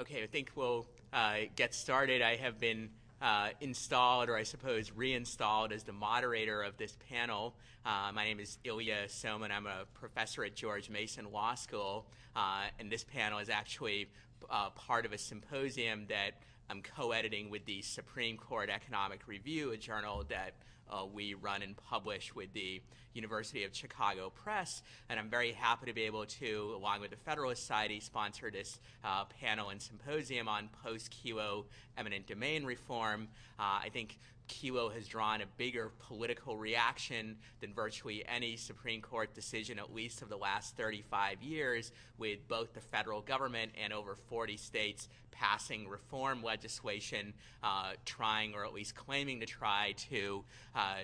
okay, I think we'll uh, get started. I have been uh, installed, or I suppose reinstalled, as the moderator of this panel. Uh, my name is Ilya Somin. I'm a professor at George Mason Law School, uh, and this panel is actually uh, part of a symposium that I'm co-editing with the Supreme Court Economic Review, a journal that uh, we run and publish with the University of Chicago Press. And I'm very happy to be able to, along with the Federalist Society, sponsor this uh, panel and symposium on post-Kelo eminent domain reform. Uh, I think Kelo has drawn a bigger political reaction than virtually any Supreme Court decision, at least of the last 35 years, with both the federal government and over 40 states passing reform legislation, uh, trying or at least claiming to try to uh,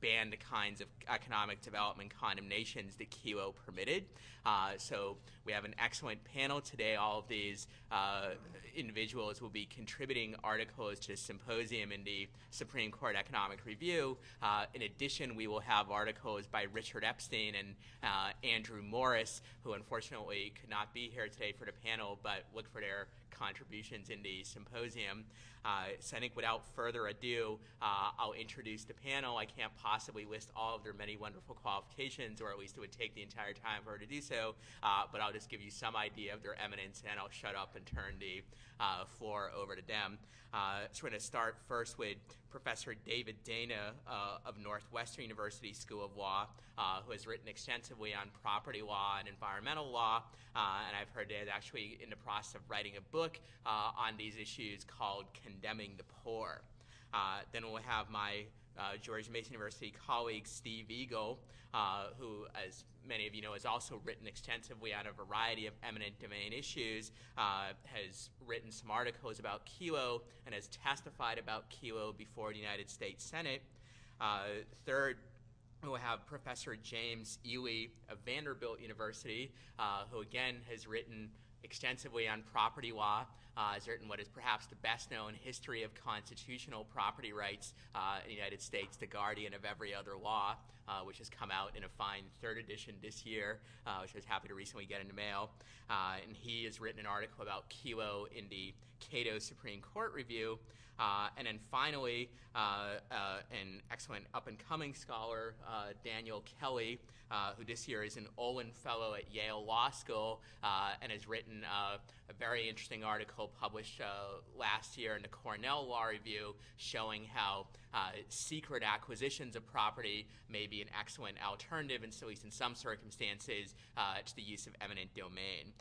ban the kinds of economic development condemnations that Kelo permitted. Uh, so we have an excellent panel today. All of these uh, individuals will be contributing articles to the symposium in the Supreme Court Economic Review. Uh, in addition, we will have articles by Richard Epstein and uh, Andrew Morris, who unfortunately could not be here today for the panel, but look for their contributions in the symposium. Uh, so I think without further ado, uh, I'll introduce the panel. I can't possibly list all of their many wonderful qualifications, or at least it would take the entire time for her to do so, uh, but I'll just give you some idea of their eminence, and I'll shut up and turn the uh, floor over to them. Uh, we're going to start first with Professor David Dana uh, of Northwestern University School of Law, uh, who has written extensively on property law and environmental law. Uh, and I've heard he's actually in the process of writing a book uh, on these issues called Condemning the Poor. Uh, then we'll have my uh, George Mason University colleague Steve Eagle, uh, who, as many of you know, has also written extensively on a variety of eminent domain issues, uh, has written some articles about Kelo, and has testified about Kelo before the United States Senate. Uh, third, We'll have Professor James Ely of Vanderbilt University, uh, who again has written extensively on property law, uh, has what is perhaps the best known history of constitutional property rights uh, in the United States, The Guardian of Every Other Law, uh, which has come out in a fine third edition this year, uh, which I was happy to recently get in the mail. Uh, and he has written an article about Kelo in the Cato Supreme Court Review. Uh, and then finally, uh, uh, an excellent up and coming scholar, uh, Daniel Kelly, who this year is an Olin Fellow at Yale Law School and has written a very interesting article published last year in the Cornell Law Review showing how secret acquisitions of property may be an excellent alternative, and so at least in some circumstances, to the use of eminent domain.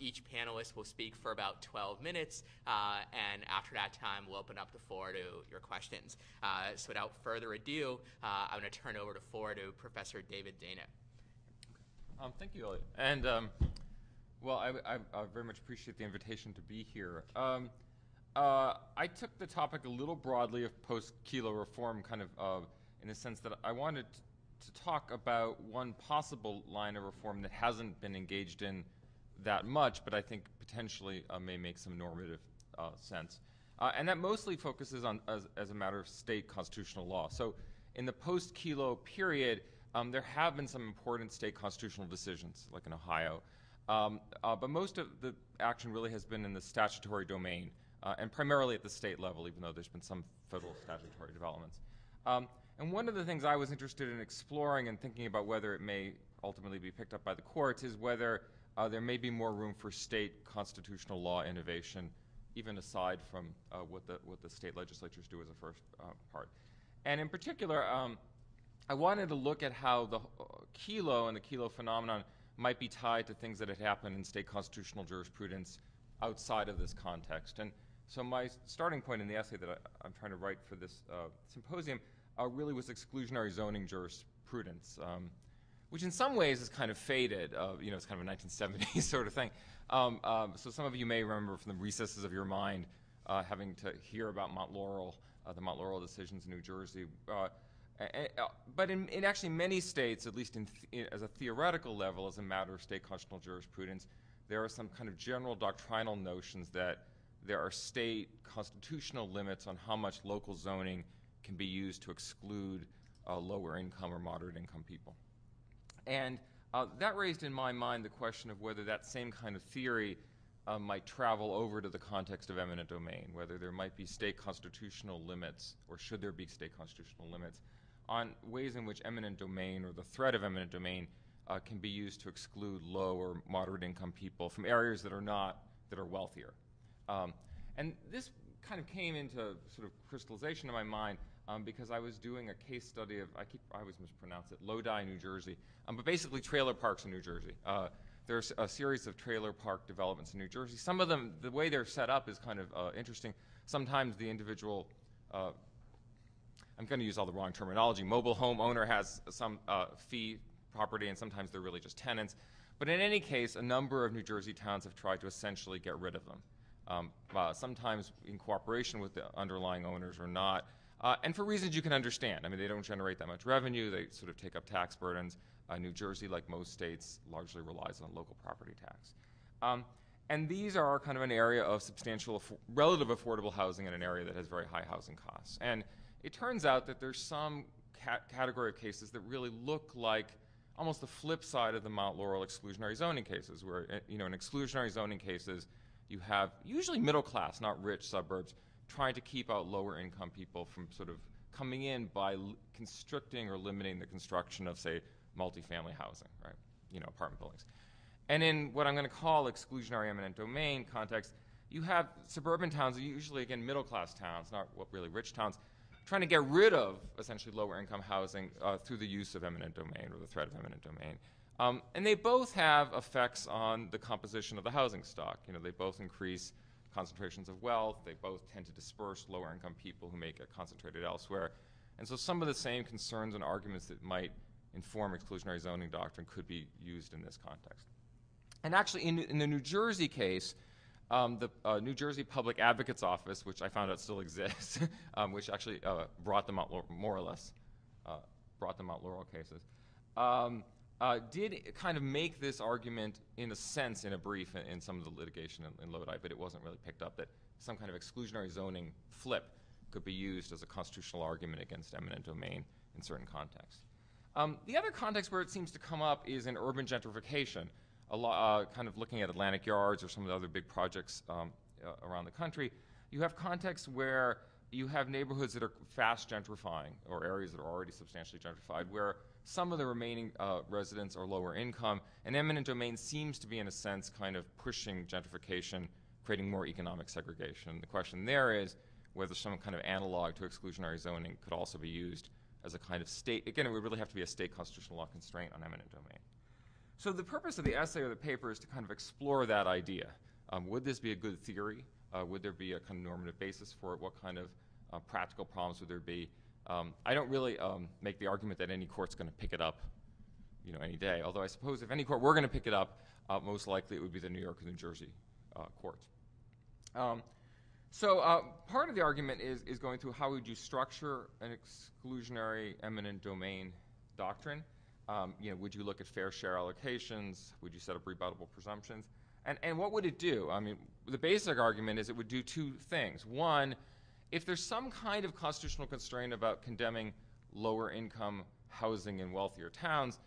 each panelist will speak for about 12 minutes, and after that time, we'll open up the floor to your questions. Uh, so without further ado, uh, I'm going to turn over the floor to Professor David Dana. Um, thank you, Ilya. And um, well, I, I, I, very much appreciate the invitation to be here. Um, uh, I took the topic a little broadly of post-Kelo reform, kind of uh, in the sense that I wanted to talk about one possible line of reform that hasn't been engaged in that much, but I think potentially uh, may make some normative uh, sense. Uh, and that mostly focuses on as, as, a matter of state constitutional law. So in the post-Kelo period, um, there have been some important state constitutional decisions, like in Ohio. Um, uh, but most of the action really has been in the statutory domain, uh, and primarily at the state level, even though there's been some federal statutory developments. Um, and one of the things I was interested in exploring and thinking about whether it may ultimately be picked up by the courts is whether uh, there may be more room for state constitutional law innovation even aside from uh, what, the, what the state legislatures do as a first uh, part. And in particular, um, I wanted to look at how the uh, Kelo and the Kelo phenomenon might be tied to things that had happened in state constitutional jurisprudence outside of this context. And so my starting point in the essay that I, am trying to write for this uh, symposium uh, really was exclusionary zoning jurisprudence. Um, which in some ways is kind of faded. Uh, you know, it's kind of a 1970s sort of thing. Um, um, so some of you may remember from the recesses of your mind uh, having to hear about Mount Laurel, uh, the Mount Laurel decisions in New Jersey. Uh, but in, in, actually many states, at least th as a theoretical level, as a matter of state constitutional jurisprudence, there are some kind of general doctrinal notions that there are state constitutional limits on how much local zoning can be used to exclude uh, lower income or moderate income people. And uh, that raised in my mind the question of whether that same kind of theory uh, might travel over to the context of eminent domain, whether there might be state constitutional limits, or should there be state constitutional limits, on ways in which eminent domain or the threat of eminent domain uh, can be used to exclude low or moderate income people from areas that are not, that are wealthier. Um, and this kind of came into sort of crystallization in my mind um, because I was doing a case study of, I keep, I always mispronounce it, Lodi, New Jersey, um, but basically trailer parks in New Jersey. Uh, there's a series of trailer park developments in New Jersey. Some of them, the way they're set up is kind of uh, interesting. Sometimes the individual, uh, I'm going to use all the wrong terminology, mobile home owner has some uh, fee property, and sometimes they're really just tenants. But in any case, a number of New Jersey towns have tried to essentially get rid of them. Um, uh, sometimes in cooperation with the underlying owners or not, uh, and for reasons you can understand. I mean, they don't generate that much revenue, they sort of take up tax burdens. Uh, New Jersey, like most states, largely relies on local property tax. Um, and these are kind of an area of substantial, affo- relative affordable housing in an area that has very high housing costs. And it turns out that there's some ca- category of cases that really look like almost the flip side of the Mount Laurel exclusionary zoning cases, where, uh, you know, in exclusionary zoning cases, you have usually middle class, not rich suburbs, trying to keep out lower income people from sort of coming in by constricting or limiting the construction of, say, multifamily housing, right? You know, apartment buildings. And in what I'm going to call exclusionary eminent domain context, you have suburban towns, usually again middle class towns, not what really rich towns, trying to get rid of essentially lower income housing uh, through the use of eminent domain or the threat of eminent domain. Um, and they both have effects on the composition of the housing stock. You know, they both increase concentrations of wealth. They both tend to disperse lower income people who may get concentrated elsewhere. And so some of the same concerns and arguments that might inform exclusionary zoning doctrine could be used in this context. And actually, in, in the New Jersey case, um, the uh, New Jersey Public Advocate's Office, which I found out still exists, um, which actually uh, brought them out more or less, uh, brought the Mount Laurel cases, um, uh, did kind of make this argument in a sense in a brief in, in some of the litigation in, in, Lodi, but it wasn't really picked up that some kind of exclusionary zoning flip could be used as a constitutional argument against eminent domain in certain contexts. Um, the other context where it seems to come up is in urban gentrification, uh, kind of looking at Atlantic Yards or some of the other big projects um, uh, around the country. You have contexts where you have neighborhoods that are fast gentrifying or areas that are already substantially gentrified where some of the remaining uh, residents are lower income, and eminent domain seems to be, in a sense, kind of pushing gentrification, creating more economic segregation. The question there is whether some kind of analog to exclusionary zoning could also be used as a kind of state. Again, it would really have to be a state constitutional law constraint on eminent domain. So the purpose of the essay or the paper is to kind of explore that idea. Um, would this be a good theory? Uh, would there be a kind of normative basis for it? What kind of uh, practical problems would there be? Um, I don't really um, make the argument that any court's going to pick it up, you know, any day. Although I suppose if any court were going to pick it up, uh, most likely it would be the New York or New Jersey uh. Um, so uh, part of the argument is, is going through how would you structure an exclusionary eminent domain doctrine. Um, you know, would you look at fair share allocations? Would you set up rebuttable presumptions? And, and what would it do? I mean, the basic argument is it would do two things. One, if there's some kind of constitutional constraint about condemning lower income housing in wealthier towns,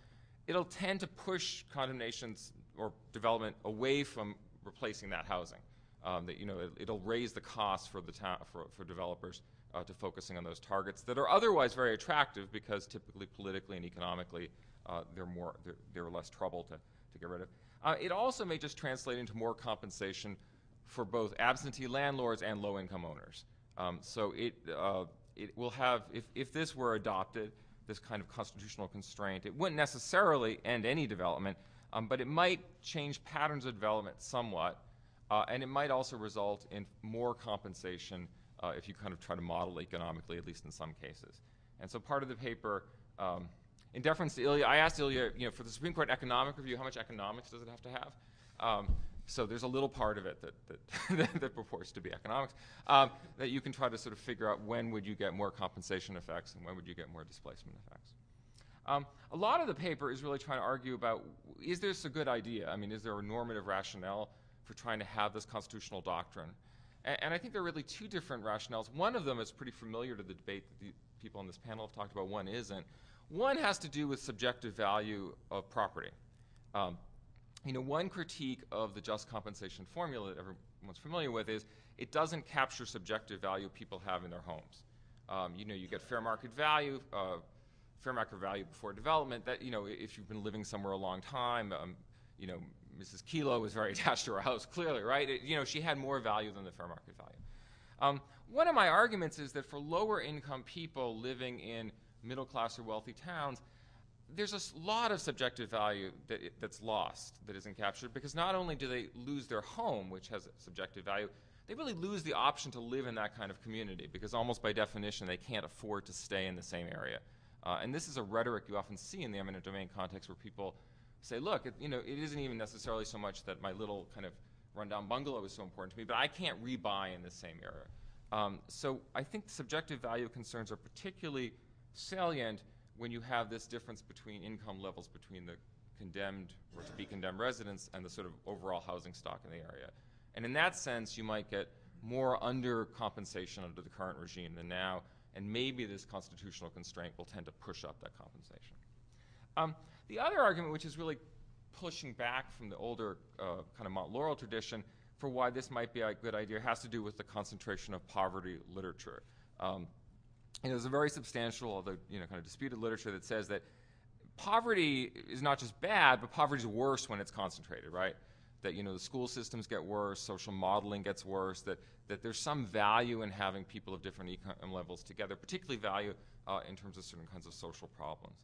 it'll tend to push condemnations or development away from replacing that housing. Um, that you know it, will raise the cost for the town for, for developers uh, to focusing on those targets that are otherwise very attractive because typically politically and economically uh, they're more they're, they're, less trouble to, to get rid of. Uh, it also may just translate into more compensation for both absentee landlords and low income owners. Um, so it, uh, it will have, if, if this were adopted, this kind of constitutional constraint, it wouldn't necessarily end any development, um, but it might change patterns of development somewhat, uh, and it might also result in more compensation uh, if you kind of try to model economically, at least in some cases. And so part of the paper, um, in deference to Ilya, I asked Ilya, you know, for the Supreme Court economic review, how much economics does it have to have? Um, so there's a little part of it that, that, that purports to be economics um, that you can try to sort of figure out when would you get more compensation effects and when would you get more displacement effects. Um, a lot of the paper is really trying to argue about is this a good idea? I mean, is there a normative rationale for trying to have this constitutional doctrine? And, and I think there are really two different rationales. One of them is pretty familiar to the debate that the people on this panel have talked about. One isn't. One has to do with subjective value of property. Um, you know, one critique of the just compensation formula that everyone's familiar with is it doesn't capture subjective value people have in their homes. Um, you know, you get fair market value, uh, fair market value before development. That you know, if you've been living somewhere a long time, um, you know, Mrs. Kelo was very attached to her house, clearly, right? It, you know, she had more value than the fair market value. Um, one of my arguments is that for lower income people living in middle class or wealthy towns, there's a lot of subjective value that that's lost, that isn't captured, because not only do they lose their home, which has subjective value, they really lose the option to live in that kind of community, because almost by definition, they can't afford to stay in the same area. Uh, and this is a rhetoric you often see in the eminent domain context where people say, look, it, you know, it isn't even necessarily so much that my little kind of rundown bungalow is so important to me, but I can't rebuy in the same area. Um, so I think subjective value concerns are particularly salient when you have this difference between income levels between the condemned or to be condemned residents and the sort of overall housing stock in the area. And in that sense, you might get more undercompensation under the current regime than now, and maybe this constitutional constraint will tend to push up that compensation. Um, the other argument, which is really pushing back from the older uh, kind of Mount Laurel tradition for why this might be a good idea, has to do with the concentration of poverty literature. Um, and there's a very substantial, although you know, kind of disputed literature that says that poverty is not just bad, but poverty is worse when it's concentrated, right? That you know the school systems get worse, social modeling gets worse. That that there's some value in having people of different income levels together, particularly value uh, in terms of certain kinds of social problems.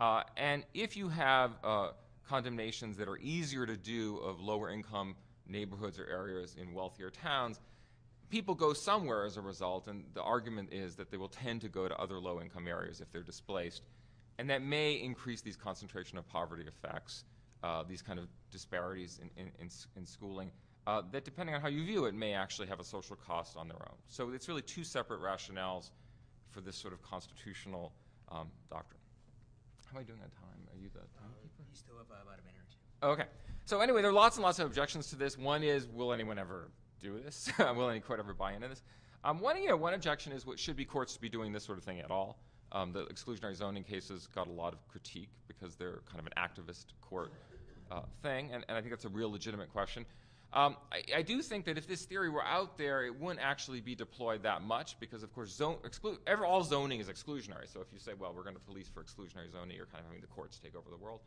Uh, and if you have uh, condemnations that are easier to do of lower income neighborhoods or areas in wealthier towns, people go somewhere as a result, and the argument is that they will tend to go to other low income areas if they're displaced. And that may increase these concentration of poverty effects, uh, these kind of disparities in, in, in, in schooling, uh, that depending on how you view it, may actually have a social cost on their own. So it's really two separate rationales for this sort of constitutional um, doctrine. How am I doing on time? Are you the timekeeper? You still have uh, about a minute or two. Okay. So anyway, there are lots and lots of objections to this. One is, will anyone ever do this? will any court ever buy into this? Um, one, you know, one objection is, what should be courts to be doing this sort of thing at all? Um, the exclusionary zoning cases got a lot of critique because they're kind of an activist court uh, thing, and, and, I think that's a real legitimate question. Um, I, I, do think that if this theory were out there, it wouldn't actually be deployed that much because, of course, zone, exclu- all zoning is exclusionary. So if you say, well, we're going to police for exclusionary zoning, you're kind of having the courts take over the world.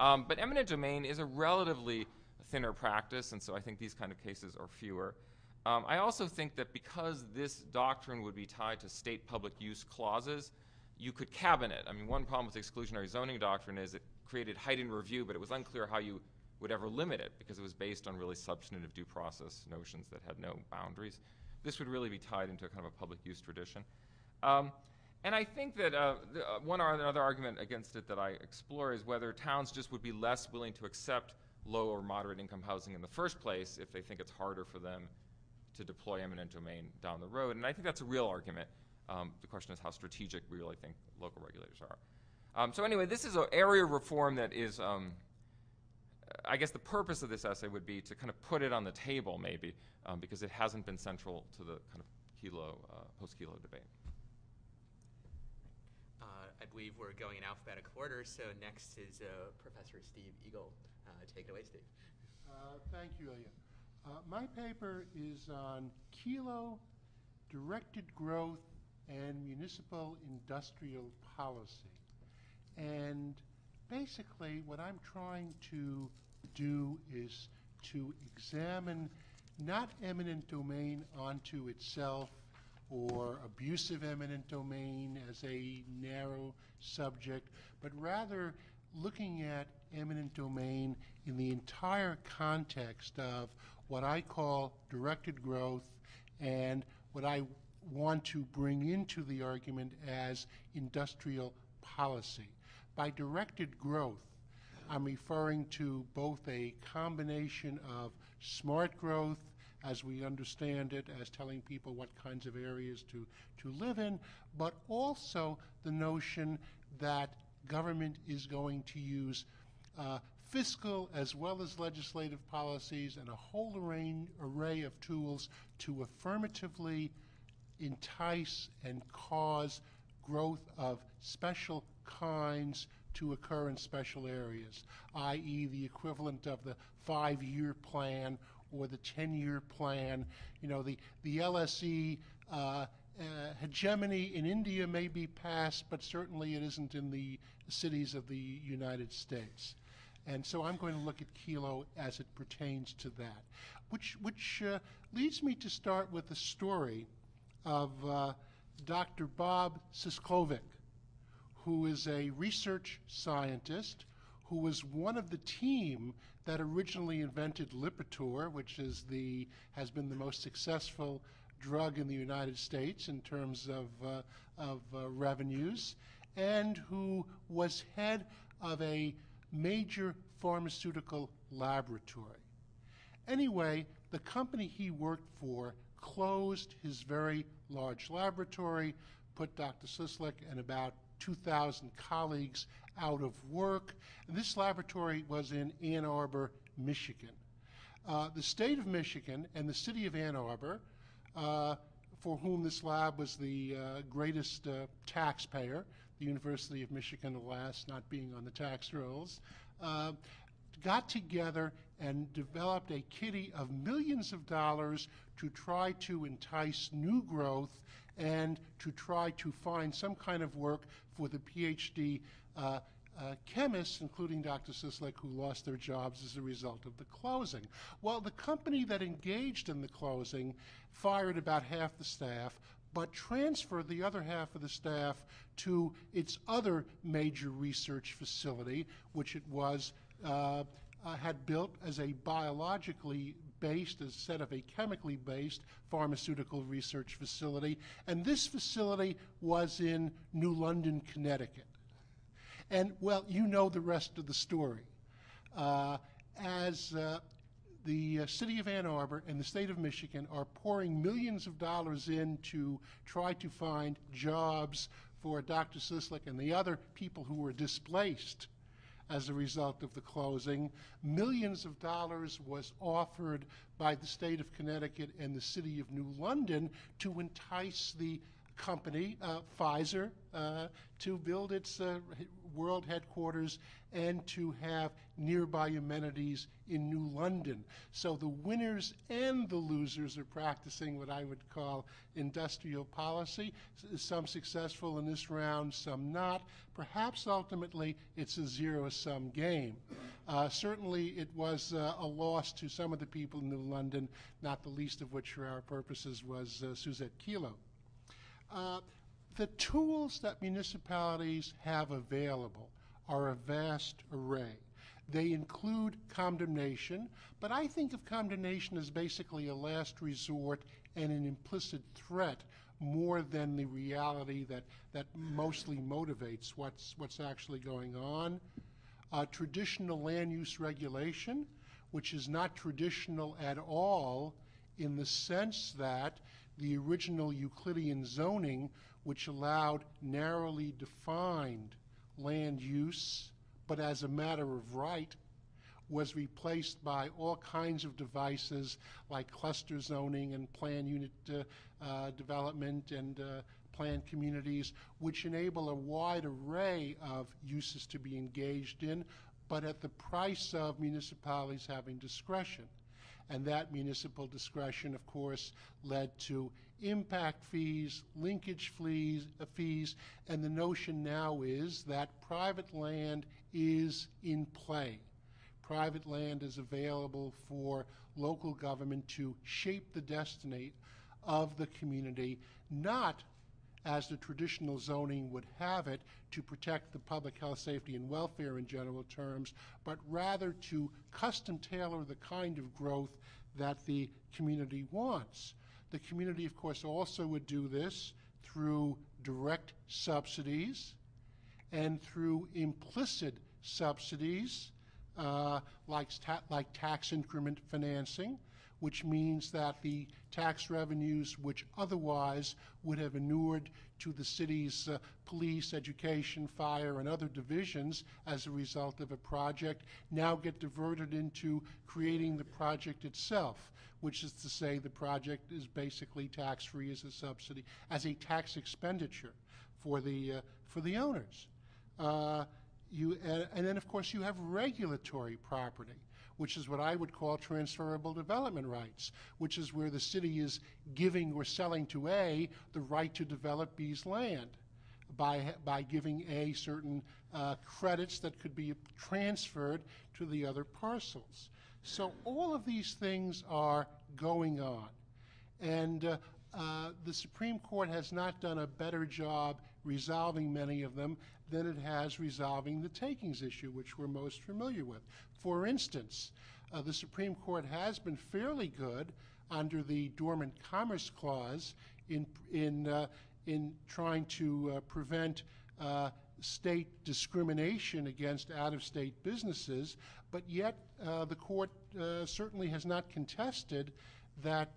Um, but eminent domain is a relatively thinner practice, and so I think these kind of cases are fewer. Um, I also think that because this doctrine would be tied to state public use clauses, you could cabinet. I mean, one problem with exclusionary zoning doctrine is it created heightened review, but it was unclear how you would ever limit it because it was based on really substantive due process notions that had no boundaries. This would really be tied into a kind of a public use tradition. Um, and I think that uh, the, uh, one other argument against it that I explore is whether towns just would be less willing to accept low or moderate income housing in the first place if they think it's harder for them to deploy eminent domain down the road. And I think that's a real argument. Um, the question is how strategic we really think local regulators are. Um, so anyway, this is an area of reform that is um, I guess the purpose of this essay would be to kind of put it on the table, maybe, um, because it hasn't been central to the kind of Kelo, uh, post-Kelo debate. Uh, I believe we're going in alphabetical order, so next is uh, Professor Steve Eagle. Uh, take it away, Steve. Uh, thank you, Ilya. Uh, my paper is on Kelo, directed growth, and municipal industrial policy. And basically, what I'm trying to do is to examine not eminent domain onto itself or abusive eminent domain as a narrow subject, but rather looking at eminent domain in the entire context of what I call directed growth and what I want to bring into the argument as industrial policy. By directed growth, I'm referring to both a combination of smart growth, as we understand it, as telling people what kinds of areas to, to live in, but also the notion that government is going to use uh, fiscal as well as legislative policies and a whole array, array of tools to affirmatively entice and cause growth of special kinds to occur in special areas, i.e., the equivalent of the five year plan or the 10 year plan. You know, the, the LSE uh, uh, hegemony in India may be past, but certainly it isn't in the cities of the United States. And so I'm going to look at Kelo as it pertains to that, which, which uh, leads me to start with the story of uh, Dr. Bob Siskovic, who is a research scientist who was one of the team that originally invented Lipitor, which is the, has been the most successful drug in the United States in terms of, uh, of uh, revenues, and who was head of a major pharmaceutical laboratory. Anyway, the company he worked for closed his very large laboratory, put Dr. Cieslik and about 2,000 colleagues out of work. And this laboratory was in Ann Arbor, Michigan. Uh, the state of Michigan and the city of Ann Arbor, uh, for whom this lab was the uh, greatest uh, taxpayer, the University of Michigan, alas, not being on the tax rolls, uh, got together and developed a kitty of millions of dollars to try to entice new growth and to try to find some kind of work for the PhD uh, uh, chemists, including Dr. Cieslik, who lost their jobs as a result of the closing. Well, the company that engaged in the closing fired about half the staff, but transferred the other half of the staff to its other major research facility, which it was uh, uh, had built as a biologically based, instead of a chemically based pharmaceutical research facility. And this facility was in New London, Connecticut. And, well, you know the rest of the story. Uh, as uh, the uh, city of Ann Arbor and the state of Michigan are pouring millions of dollars in to try to find jobs for Dr. Cieslik and the other people who were displaced as a result of the closing. Millions of dollars was offered by the state of Connecticut and the city of New London to entice the company, uh, Pfizer, uh, to build its uh, world headquarters and to have nearby amenities in New London. So the winners and the losers are practicing what I would call industrial policy. Some successful in this round, some not. Perhaps ultimately it's a zero sum game. Uh, certainly it was uh, a loss to some of the people in New London, not the least of which for our purposes was uh, Susette Kelo. Uh, the tools that municipalities have available are a vast array. They include condemnation, but I think of condemnation as basically a last resort and an implicit threat more than the reality that, that mostly motivates what's, what's actually going on. Uh, traditional land use regulation, which is not traditional at all in the sense that the original Euclidean zoning, which allowed narrowly defined land use, but as a matter of right, was replaced by all kinds of devices like cluster zoning and plan unit uh, uh, development and uh, planned communities, which enable a wide array of uses to be engaged in, but at the price of municipalities having discretion. And that municipal discretion, of course, led to impact fees, linkage fees, uh, fees, and the notion now is that private land is in play. Private land is available for local government to shape the destiny of the community, not as the traditional zoning would have it to protect the public health, safety, and welfare in general terms, but rather to custom tailor the kind of growth that the community wants. The community, of course, also would do this through direct subsidies and through implicit subsidies uh, like, ta like tax increment financing, which means that the tax revenues which otherwise would have inured to the city's uh, police, education, fire, and other divisions as a result of a project now get diverted into creating the project itself, which is to say the project is basically tax-free as a subsidy, as a tax expenditure for the, uh, for the owners. Uh, you, and, and then, of course, you have regulatory property, which is what I would call transferable development rights, which is where the city is giving or selling to A the right to develop B's land by, by giving A certain uh, credits that could be transferred to the other parcels. So all of these things are going on. And uh, uh, the Supreme Court has not done a better job resolving many of them than it has resolving the takings issue, which we're most familiar with. For instance, uh, the Supreme Court has been fairly good under the Dormant Commerce Clause in, in, uh, in trying to uh, prevent uh, state discrimination against out-of-state businesses, but yet uh, the court uh, certainly has not contested that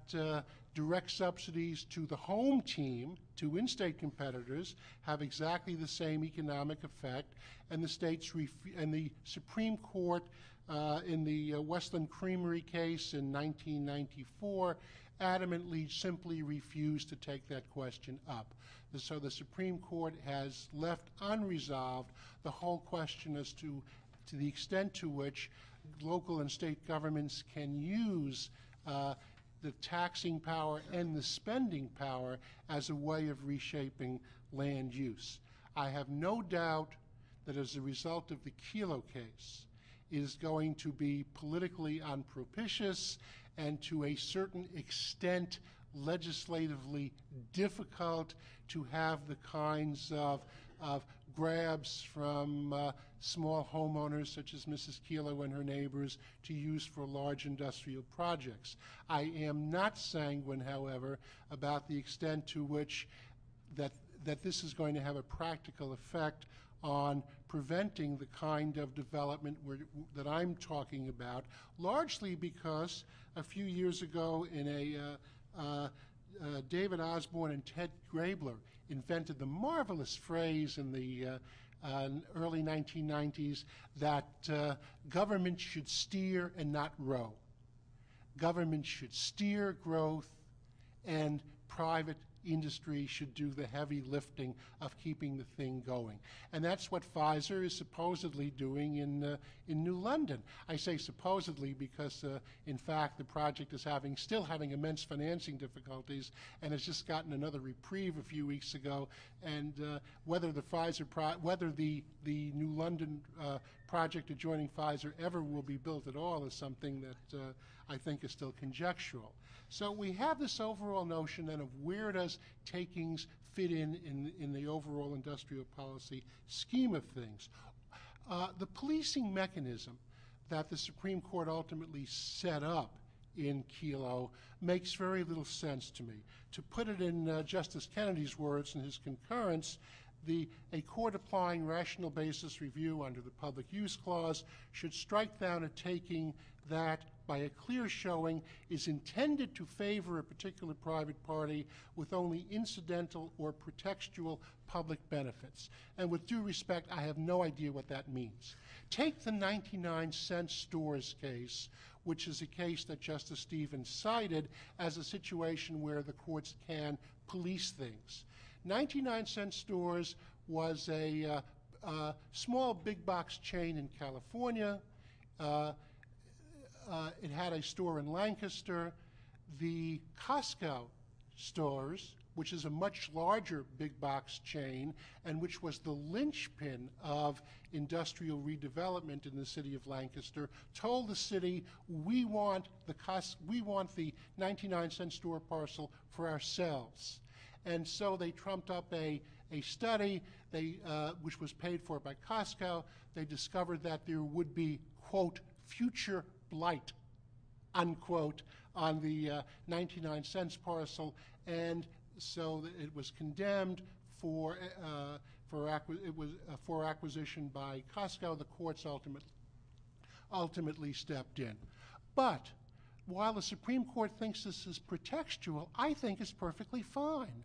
direct subsidies to the home team, to in-state competitors, have exactly the same economic effect, and the states and the Supreme Court uh, in the uh, West Lynn Creamery case in 1994 adamantly simply refused to take that question up. So the Supreme Court has left unresolved the whole question as to, to the extent to which local and state governments can use uh, the taxing power and the spending power as a way of reshaping land use. I have no doubt that as a result of the Kelo case, is going to be politically unpropitious and to a certain extent legislatively difficult to have the kinds of, of grabs from uh, small homeowners such as Mrs. Kelo and her neighbors to use for large industrial projects. I am not sanguine, however, about the extent to which that, that this is going to have a practical effect on preventing the kind of development where, that I'm talking about, largely because a few years ago in a uh, uh, uh, David Osborne and Ted Gaebler invented the marvelous phrase in the uh, uh, early 1990s that uh, government should steer and not row. Government should steer growth and private industry should do the heavy lifting of keeping the thing going. And that's what Pfizer is supposedly doing in, uh, in New London. I say supposedly because, uh, in fact, the project is having, still having immense financing difficulties and has just gotten another reprieve a few weeks ago. And uh, whether the Pfizer, whether the, the New London uh, project adjoining Pfizer ever will be built at all is something that uh, I think is still conjectural. So we have this overall notion then of where does takings fit in in, in the overall industrial policy scheme of things. Uh, the policing mechanism that the Supreme Court ultimately set up in Kelo makes very little sense to me. To put it in uh, Justice Kennedy's words in his concurrence, the, a court applying rational basis review under the Public Use Clause should strike down a taking that by a clear showing is intended to favor a particular private party with only incidental or pretextual public benefits. And with due respect, I have no idea what that means. Take the 99 cent stores case, which is a case that Justice Stevens cited as a situation where the courts can police things. 99 cent stores was a uh, uh, small big box chain in California. Uh, uh, it had a store in Lancaster. The Costco stores, which is a much larger big box chain and which was the linchpin of industrial redevelopment in the city of Lancaster, told the city, we want the, cost, we want the 99 cent store parcel for ourselves. And so they trumped up a, a study they, uh, which was paid for by Costco. They discovered that there would be, quote, future blight, unquote, on the uh, 99 cents parcel, and so it was condemned for uh, for it was uh, for acquisition by Costco. The courts ultimately ultimately stepped in, but while the Supreme Court thinks this is pretextual, I think it's perfectly fine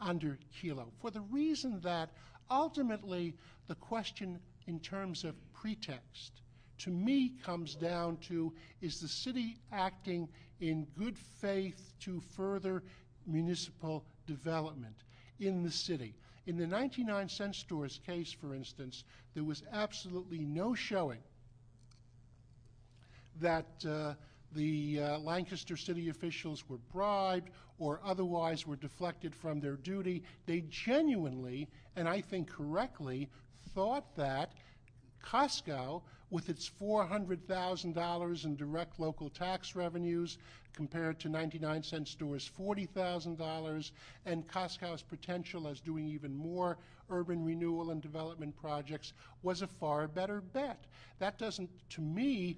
under Kelo for the reason that ultimately the question in terms of pretext to me comes down to is the city acting in good faith to further municipal development in the city? In the 99 cent stores case, for instance, there was absolutely no showing that uh, the uh, Lancaster city officials were bribed or otherwise were deflected from their duty. They genuinely, and I think correctly, thought that Costco, with its $400,000 in direct local tax revenues compared to 99 cent stores' $40,000, and Costco's potential as doing even more urban renewal and development projects was a far better bet. That doesn't, to me,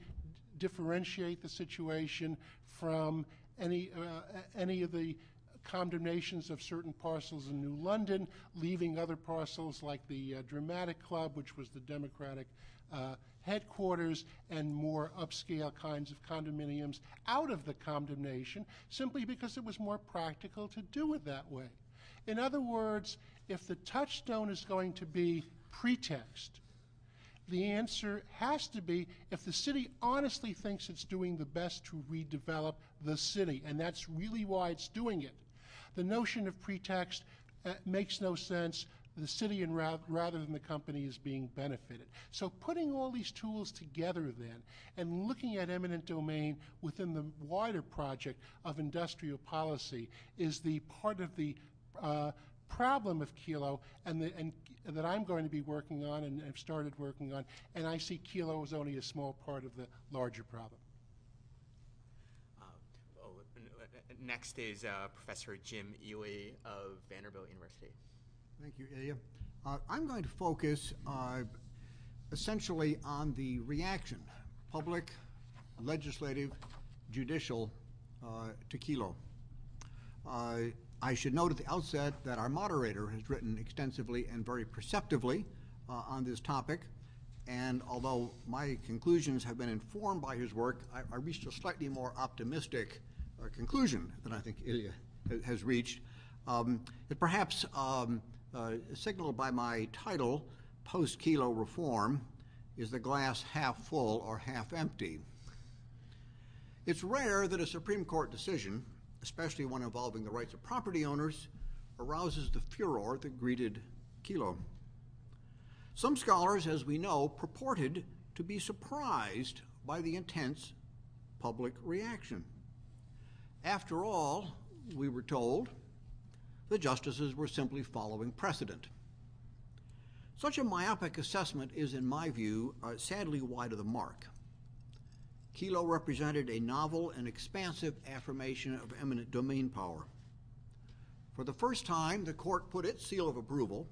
differentiate the situation from any, uh, any of the condemnations of certain parcels in New London, leaving other parcels like the uh, Dramatic Club, which was the Democratic headquarters, and more upscale kinds of condominiums out of the condemnation, simply because it was more practical to do it that way. In other words, if the touchstone is going to be pretext, the answer has to be if the city honestly thinks it's doing the best to redevelop the city, and that's really why it's doing it. The notion of pretext uh, makes no sense. The city, and ra- rather than the company, is being benefited. So, putting all these tools together, then, and looking at eminent domain within the wider project of industrial policy is the part of the uh, problem of Kelo and, the, and that I'm going to be working on and have started working on, and I see Kelo as only a small part of the larger problem. Uh, oh, next is uh, Professor Jim Ely of Vanderbilt University. Thank you, Ilya. Uh, I'm going to focus uh, essentially on the reaction, public, legislative, judicial, uh, to Kelo. Uh, I should note at the outset that our moderator has written extensively and very perceptively uh, on this topic, and although my conclusions have been informed by his work, I, I reached a slightly more optimistic uh, conclusion than I think Ilya ha- has reached. Um, it perhaps um, Uh, signaled by my title, Post Kelo Reform, is the glass half full or half empty? It's rare that a Supreme Court decision especially one involving the rights of property owners, arouses the furor that greeted Kelo. Some scholars, as we know, purported to be surprised by the intense public reaction. After all, we were told, the justices were simply following precedent. Such a myopic assessment is, in my view, uh, sadly wide of the mark. Kelo represented a novel and expansive affirmation of eminent domain power. For the first time, the court put its seal of approval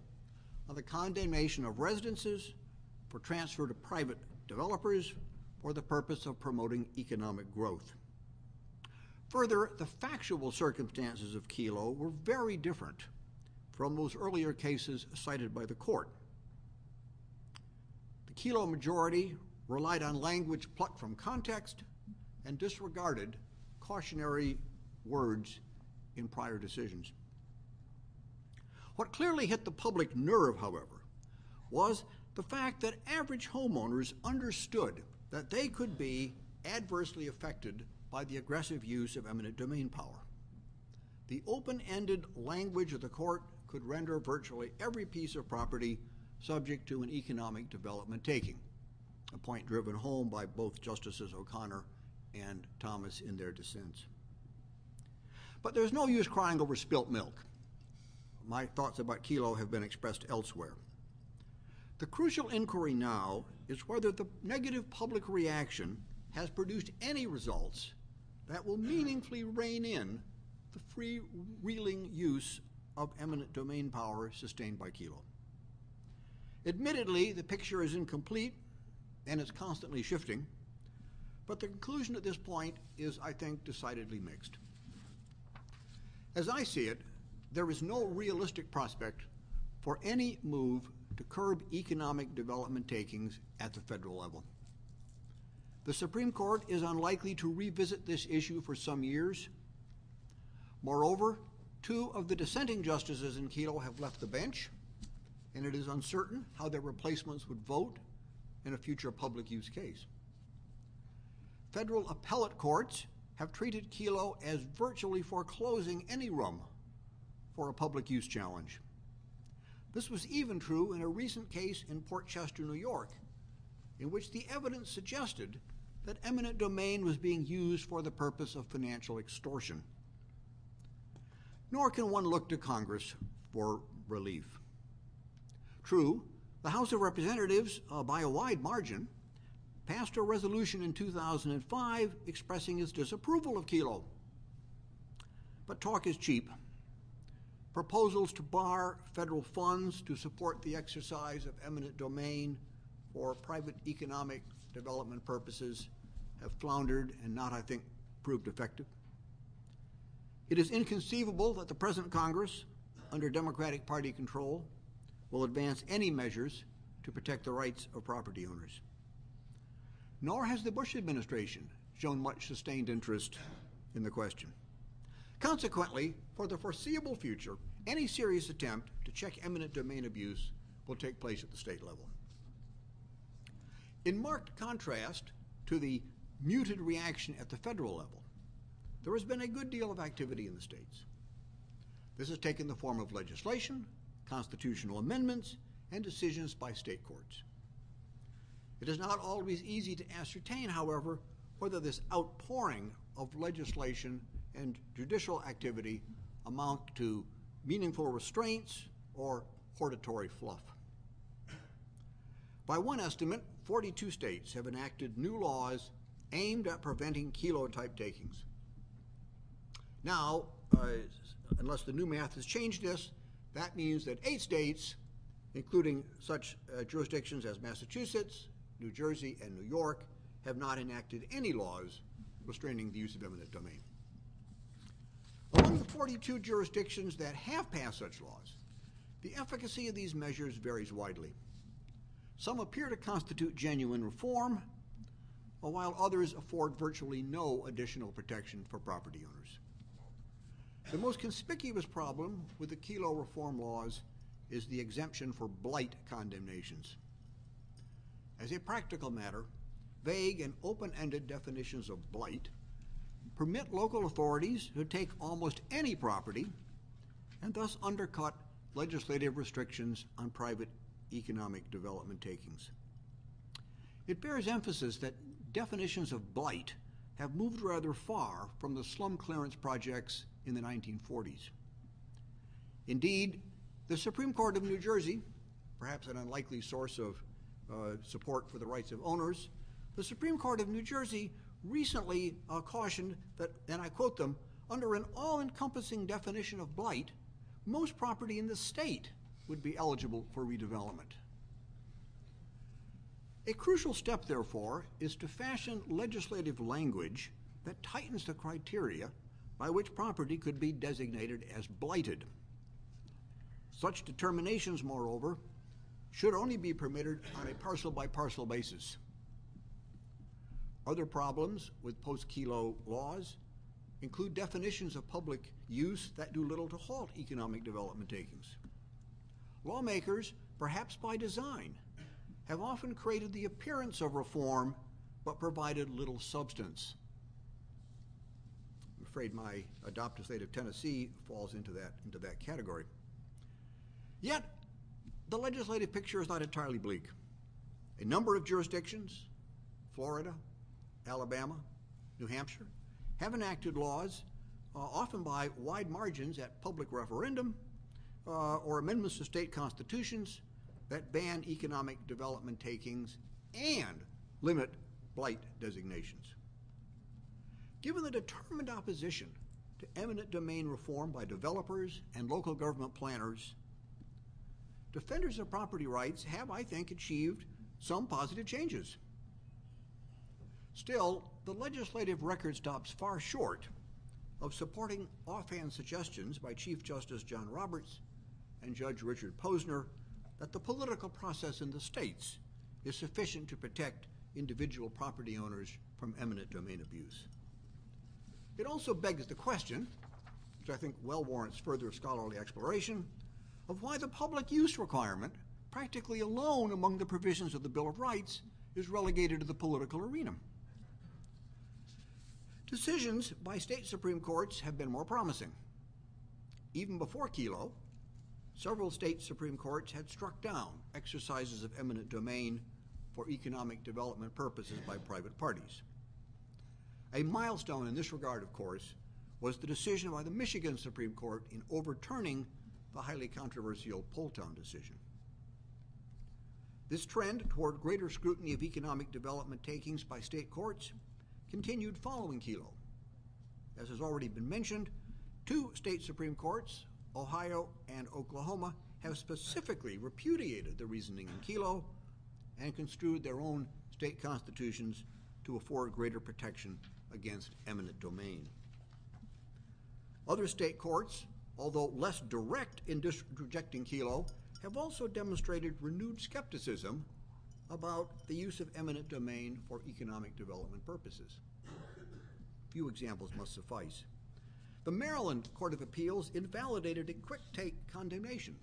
on the condemnation of residences for transfer to private developers for the purpose of promoting economic growth. Further, the factual circumstances of Kelo were very different from those earlier cases cited by the court. The Kelo majority relied on language plucked from context, and disregarded cautionary words in prior decisions. What clearly hit the public nerve, however, was the fact that average homeowners understood that they could be adversely affected by the aggressive use of eminent domain power. The open ended language of the court could render virtually every piece of property subject to an economic development taking a point driven home by both Justices O'Connor and Thomas in their dissents. But there's no use crying over spilt milk. My thoughts about Kelo have been expressed elsewhere. The crucial inquiry now is whether the negative public reaction has produced any results that will meaningfully rein in the free-wheeling use of eminent domain power sustained by Kelo. Admittedly, the picture is incomplete and it's constantly shifting. But the conclusion at this point is, I think, decidedly mixed. As I see it, there is no realistic prospect for any move to curb economic development takings at the federal level. The Supreme Court is unlikely to revisit this issue for some years. Moreover, two of the dissenting justices in Kelo have left the bench, and it is uncertain how their replacements would vote in a future public use case. Federal appellate courts have treated Kelo as virtually foreclosing any room for a public use challenge. This was even true in a recent case in Port Chester, New York, in which the evidence suggested that eminent domain was being used for the purpose of financial extortion. Nor can one look to Congress for relief. True, the House of Representatives, uh, by a wide margin, passed a resolution in 2005 expressing its disapproval of Kelo. But talk is cheap. Proposals to bar federal funds to support the exercise of eminent domain for private economic development purposes have floundered and not, I think, proved effective. It is inconceivable that the present Congress, under Democratic Party control, will advance any measures to protect the rights of property owners. Nor has the Bush administration shown much sustained interest in the question. Consequently, for the foreseeable future, any serious attempt to check eminent domain abuse will take place at the state level. In marked contrast to the muted reaction at the federal level, there has been a good deal of activity in the states. This has taken the form of legislation, constitutional amendments, and decisions by state courts. It is not always easy to ascertain, however, whether this outpouring of legislation and judicial activity amount to meaningful restraints or hortatory fluff. By one estimate, 42 states have enacted new laws aimed at preventing Kelo type takings. Now, uh, unless the new math has changed this, that means that eight states, including such uh, jurisdictions as Massachusetts, New Jersey, and New York, have not enacted any laws restraining the use of eminent domain. Among the 42 jurisdictions that have passed such laws, the efficacy of these measures varies widely. Some appear to constitute genuine reform, while others afford virtually no additional protection for property owners. The most conspicuous problem with the Kelo reform laws is the exemption for blight condemnations. As a practical matter, vague and open ended definitions of blight permit local authorities to take almost any property and thus undercut legislative restrictions on private economic development takings. It bears emphasis that definitions of blight have moved rather far from the slum clearance projects in the 1940s. Indeed, the Supreme Court of New Jersey, perhaps an unlikely source of uh, support for the rights of owners, the Supreme Court of New Jersey recently uh, cautioned that, and I quote them, under an all encompassing definition of blight, most property in the state would be eligible for redevelopment. A crucial step, therefore, is to fashion legislative language that tightens the criteria by which property could be designated as blighted. Such determinations, moreover, should only be permitted on a parcel by parcel basis. Other problems with post Kelo laws include definitions of public use that do little to halt economic development takings. Lawmakers, perhaps by design, have often created the appearance of reform but provided little substance. I'm afraid my adopted state of Tennessee falls into that, into that category. Yet, the legislative picture is not entirely bleak. A number of jurisdictions, Florida, Alabama, New Hampshire, have enacted laws, uh, often by wide margins at public referendum uh, or amendments to state constitutions that ban economic development takings and limit blight designations. Given the determined opposition to eminent domain reform by developers and local government planners, defenders of property rights have, I think, achieved some positive changes. Still, the legislative record stops far short of supporting offhand suggestions by Chief Justice John Roberts and Judge Richard Posner that the political process in the states is sufficient to protect individual property owners from eminent domain abuse. It also begs the question, which I think well warrants further scholarly exploration, of why the public use requirement, practically alone among the provisions of the Bill of Rights, is relegated to the political arena. Decisions by state Supreme Courts have been more promising. Even before Kelo, several state Supreme Courts had struck down exercises of eminent domain for economic development purposes by private parties. A milestone in this regard, of course, was the decision by the Michigan Supreme Court in overturning the highly controversial Poletown decision. This trend toward greater scrutiny of economic development takings by state courts continued following Kelo. As has already been mentioned, two state Supreme Courts, Ohio and Oklahoma, have specifically repudiated the reasoning in Kelo and construed their own state constitutions to afford greater protection against eminent domain. Other state courts, although less direct in rejecting Kelo, have also demonstrated renewed skepticism about the use of eminent domain for economic development purposes. Few examples must suffice. The Maryland Court of Appeals invalidated a quick take condemnation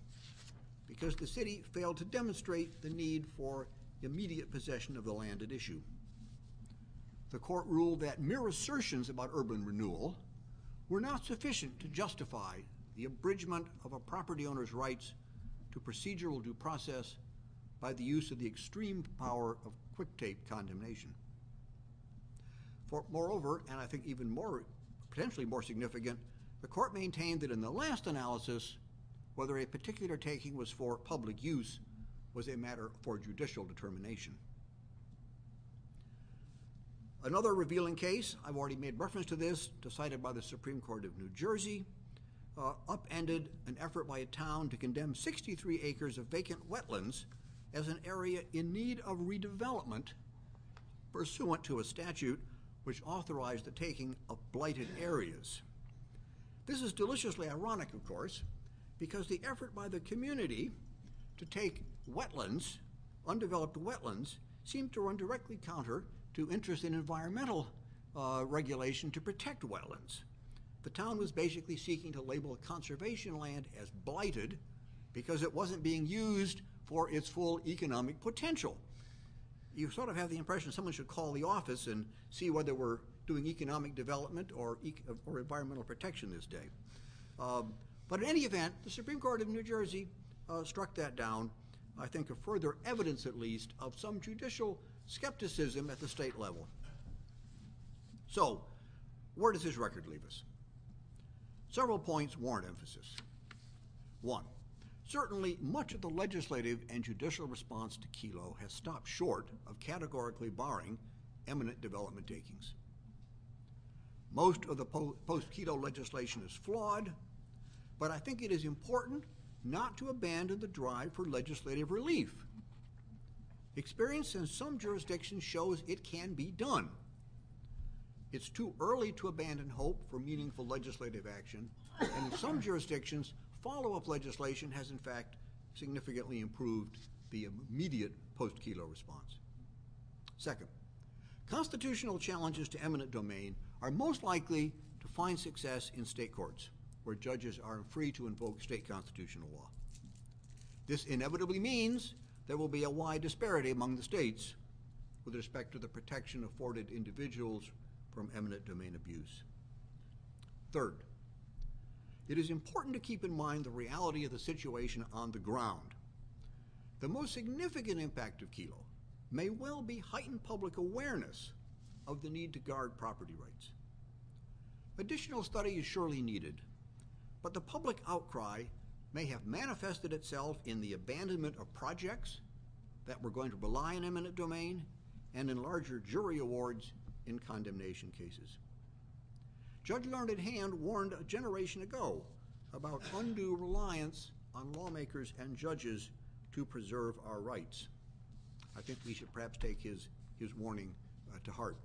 because the city failed to demonstrate the need for immediate possession of the land at issue. The court ruled that mere assertions about urban renewal were not sufficient to justify the abridgment of a property owner's rights to procedural due process by the use of the extreme power of quick take condemnation. For, moreover, and I think even more potentially more significant, the court maintained that in the last analysis, whether a particular taking was for public use was a matter for judicial determination. Another revealing case, I've already made reference to this, decided by the Supreme Court of New Jersey, uh, upended an effort by a town to condemn 63 acres of vacant wetlands as an area in need of redevelopment pursuant to a statute which authorized the taking of blighted areas. This is deliciously ironic, of course, because the effort by the community to take wetlands, undeveloped wetlands, seemed to run directly counter to interest in environmental uh, regulation to protect wetlands. The town was basically seeking to label conservation land as blighted because it wasn't being used for its full economic potential. You sort of have the impression someone should call the office and see whether we're doing economic development or, or environmental protection this day. Um, but in any event, the Supreme Court of New Jersey uh, struck that down. I think a further evidence, at least, of some judicial skepticism at the state level. So, where does this record leave us? Several points warrant emphasis. One, certainly much of the legislative and judicial response to Kelo has stopped short of categorically barring eminent development takings. Most of the po- post Kelo legislation is flawed, but I think it is important not to abandon the drive for legislative relief. Experience in some jurisdictions shows it can be done. It's too early to abandon hope for meaningful legislative action, and in some jurisdictions, follow up legislation has in fact significantly improved the immediate post Kelo response. Second, constitutional challenges to eminent domain are most likely to find success in state courts, where judges are free to invoke state constitutional law. This inevitably means there will be a wide disparity among the states with respect to the protection afforded individuals from eminent domain abuse. Third, it is important to keep in mind the reality of the situation on the ground. The most significant impact of Kelo may well be heightened public awareness of the need to guard property rights. Additional study is surely needed, but the public outcry may have manifested itself in the abandonment of projects that were going to rely on eminent domain and in larger jury awards in condemnation cases. Judge Learned Hand warned a generation ago about undue reliance on lawmakers and judges to preserve our rights. I think we should perhaps take his, his warning uh, to heart.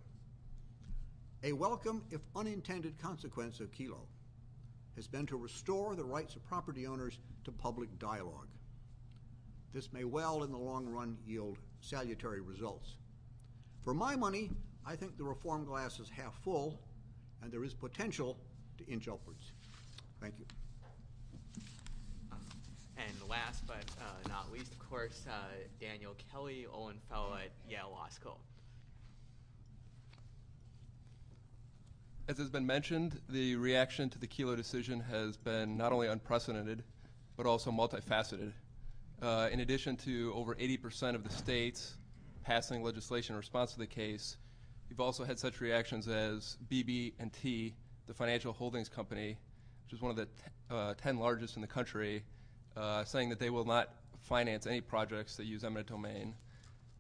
A welcome, if unintended, consequence of Kelo has been to restore the rights of property owners to public dialogue. This may well, in the long run, yield salutary results. For my money, I think the reform glass is half full, and there is potential to inch upwards. Thank you. And last but uh, not least, of course, uh, Daniel Kelly, Olin Fellow at Yale Law School. As has been mentioned, the reaction to the Kelo decision has been not only unprecedented, but also multifaceted. Uh, in addition to over 80% of the states passing legislation in response to the case, you've also had such reactions as BB&T, the financial holdings company, which is one of the uh, 10 largest in the country, uh, saying that they will not finance any projects that use eminent domain.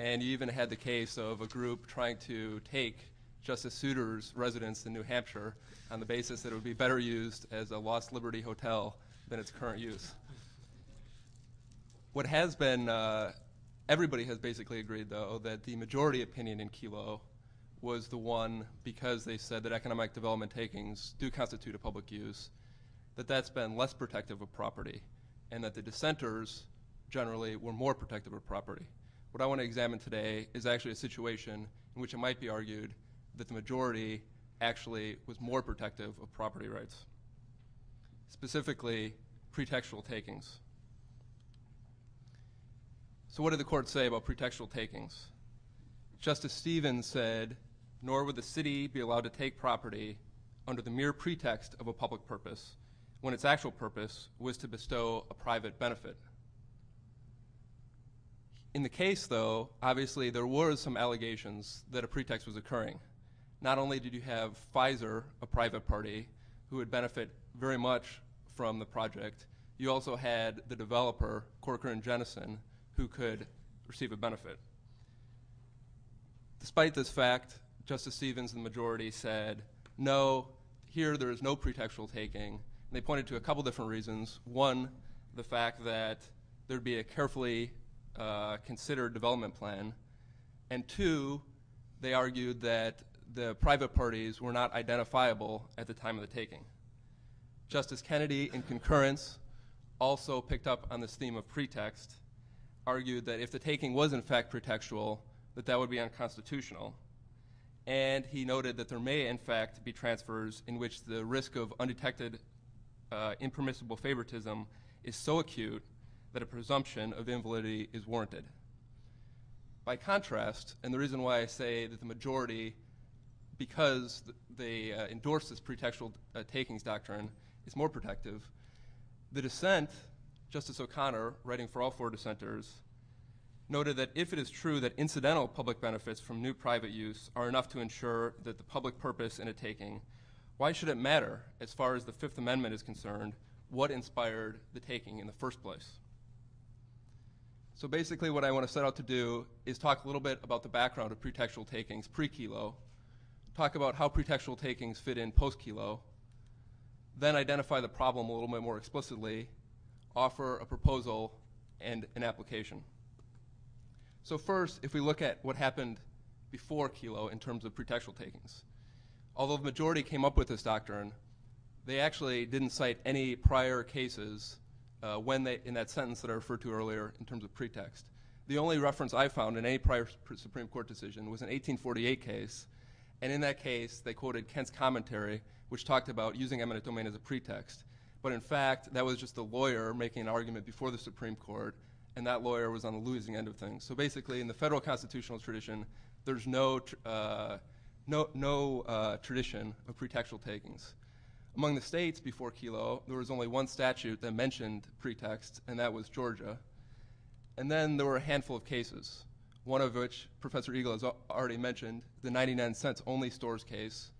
And you even had the case of a group trying to take Justice Souter's residence in New Hampshire on the basis that it would be better used as a Lost Liberty Hotel than its current use. What has been, uh, everybody has basically agreed, though, that the majority opinion in Kelo was the one because they said that economic development takings do constitute a public use, that that's been less protective of property, and that the dissenters generally were more protective of property. What I want to examine today is actually a situation in which it might be argued that the majority actually was more protective of property rights, specifically pretextual takings. So, what did the court say about pretextual takings? Justice Stevens said, Nor would the city be allowed to take property under the mere pretext of a public purpose when its actual purpose was to bestow a private benefit. In the case, though, obviously there were some allegations that a pretext was occurring. Not only did you have Pfizer, a private party, who would benefit very much from the project, you also had the developer, Corcoran Jennison, who could receive a benefit. Despite this fact, Justice Stevens and the majority said, no, here there is no pretextual taking. And they pointed to a couple different reasons. One, the fact that there'd be a carefully uh, considered development plan. And two, they argued that the private parties were not identifiable at the time of the taking. Justice Kennedy, in concurrence, also picked up on this theme of pretext, argued that if the taking was in fact pretextual, that that would be unconstitutional. And he noted that there may, in fact, be transfers in which the risk of undetected uh, impermissible favoritism is so acute that a presumption of invalidity is warranted. By contrast, and the reason why I say that the majority, because they uh, endorse this pretextual uh, takings doctrine, is more protective, the dissent, Justice O'Connor, writing for all four dissenters, noted that if it is true that incidental public benefits from new private use are enough to ensure that the public purpose in a taking, why should it matter, as far as the Fifth Amendment is concerned, what inspired the taking in the first place? So basically, what I want to set out to do is talk a little bit about the background of pretextual takings pre Kelo, talk about how pretextual takings fit in post Kelo, then identify the problem a little bit more explicitly, offer a proposal and an application. So, first, if we look at what happened before Kelo in terms of pretextual takings, although the majority came up with this doctrine, they actually didn't cite any prior cases uh, when they, in that sentence that I referred to earlier in terms of pretext. The only reference I found in any prior Supreme Court decision was an 1848 case, and in that case, they quoted Kent's commentary, which talked about using eminent domain as a pretext. But in fact, that was just a lawyer making an argument before the Supreme Court, and that lawyer was on the losing end of things. So basically, in the federal constitutional tradition, there's no, tr- uh, no, no uh, tradition of pretextual takings. Among the states before Kelo, there was only one statute that mentioned pretext, and that was Georgia. And then there were a handful of cases, one of which Professor Eagle has already mentioned, the 99 cents only stores case,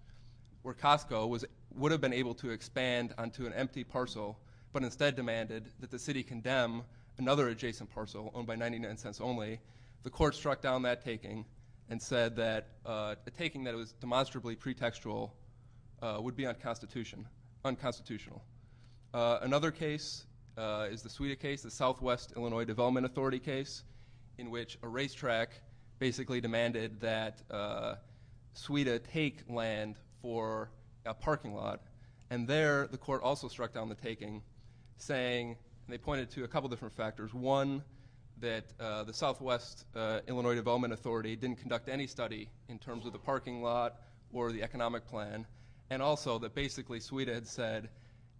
where Costco was, would have been able to expand onto an empty parcel, but instead demanded that the city condemn another adjacent parcel owned by 99 cents only. The court struck down that taking and said that uh, a taking that was demonstrably pretextual uh, would be unconstitution, unconstitutional. Uh, another case uh, is the SWIDA case, the Southwest Illinois Development Authority case, in which a racetrack basically demanded that uh, take land for a parking lot. And there, the court also struck down the taking, saying, and they pointed to a couple different factors. One, that uh, the Southwest uh, Illinois Development Authority didn't conduct any study in terms of the parking lot or the economic plan and also that basically SWIDA had said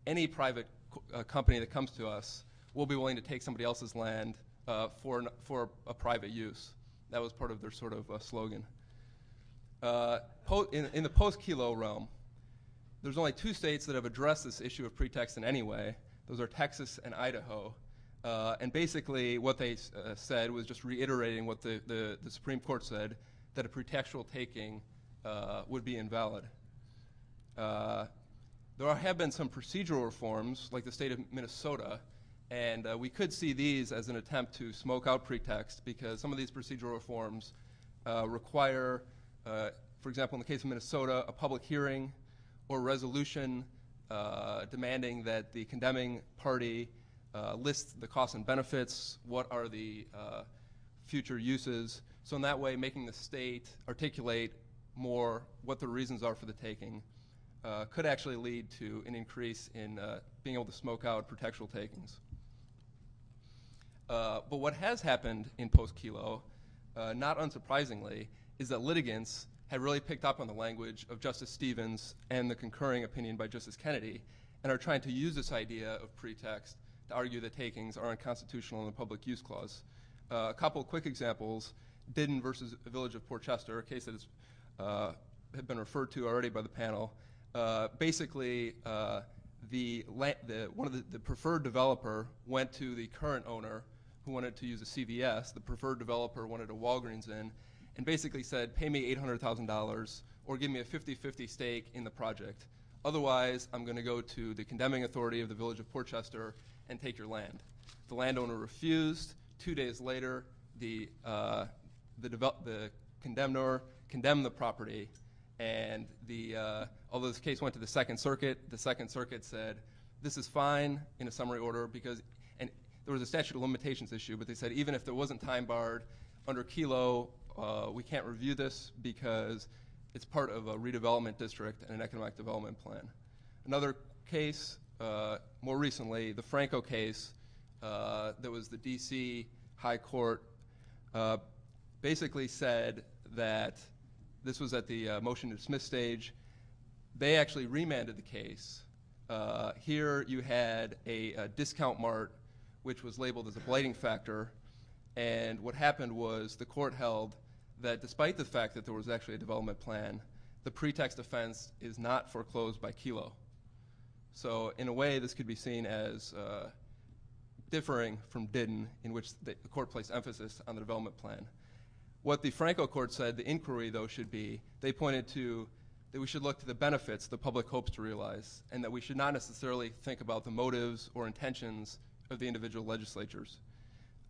any private uh, company that comes to us will be willing to take somebody else's land uh, for, for a private use. That was part of their sort of uh, slogan. In, in, the post Kelo realm, there's only two states that have addressed this issue of pretext in any way. Those are Texas and Idaho. Uh, and basically, what they uh, said was just reiterating what the, the, the, Supreme Court said that a pretextual taking uh, would be invalid. Uh, there have been some procedural reforms, like the state of Minnesota, and uh, we could see these as an attempt to smoke out pretext because some of these procedural reforms uh, require, for example, in the case of Minnesota, a public hearing or resolution demanding that the condemning party uh, list the costs and benefits, what are the uh, future uses. So in that way, making the state articulate more what the reasons are for the taking uh, could actually lead to an increase in uh, being able to smoke out pretextual takings. Uh, but what has happened in post-Kelo, uh, not unsurprisingly, is that litigants have really picked up on the language of Justice Stevens and the concurring opinion by Justice Kennedy and are trying to use this idea of pretext to argue that takings are unconstitutional in the public use clause. Uh, a couple quick examples Didden versus Village of Port Chester, a case that has uh, been referred to already by the panel. Uh, basically, uh, the, the, one of the, the preferred developer went to the current owner who wanted to use a CVS. The preferred developer wanted a Walgreens in, and basically said, pay me $800,000 or give me a 50 50 stake in the project. Otherwise, I'm going to go to the condemning authority of the village of Port Chester and take your land. The landowner refused. Two days later, the, uh, the, the condemner condemned the property, and the, uh, although this case went to the Second Circuit, the Second Circuit said this is fine in a summary order because, and there was a statute of limitations issue, but they said even if there wasn't time barred under Kelo, uh, we can't review this because it's part of a redevelopment district and an economic development plan. Another case uh, more recently, the Franco case uh, that was the D.C. High Court uh, basically said that this was at the uh, motion to dismiss stage. They actually remanded the case. Uh, here you had a, a, discount mart, which was labeled as a blighting factor, and what happened was the court held that despite the fact that there was actually a development plan, the pretext offense is not foreclosed by Kelo. So in a way, this could be seen as uh, differing from Didden, in which the court placed emphasis on the development plan. What the Franco court said the inquiry, though, should be, they pointed to that we should look to the benefits the public hopes to realize, and that we should not necessarily think about the motives or intentions of the individual legislatures.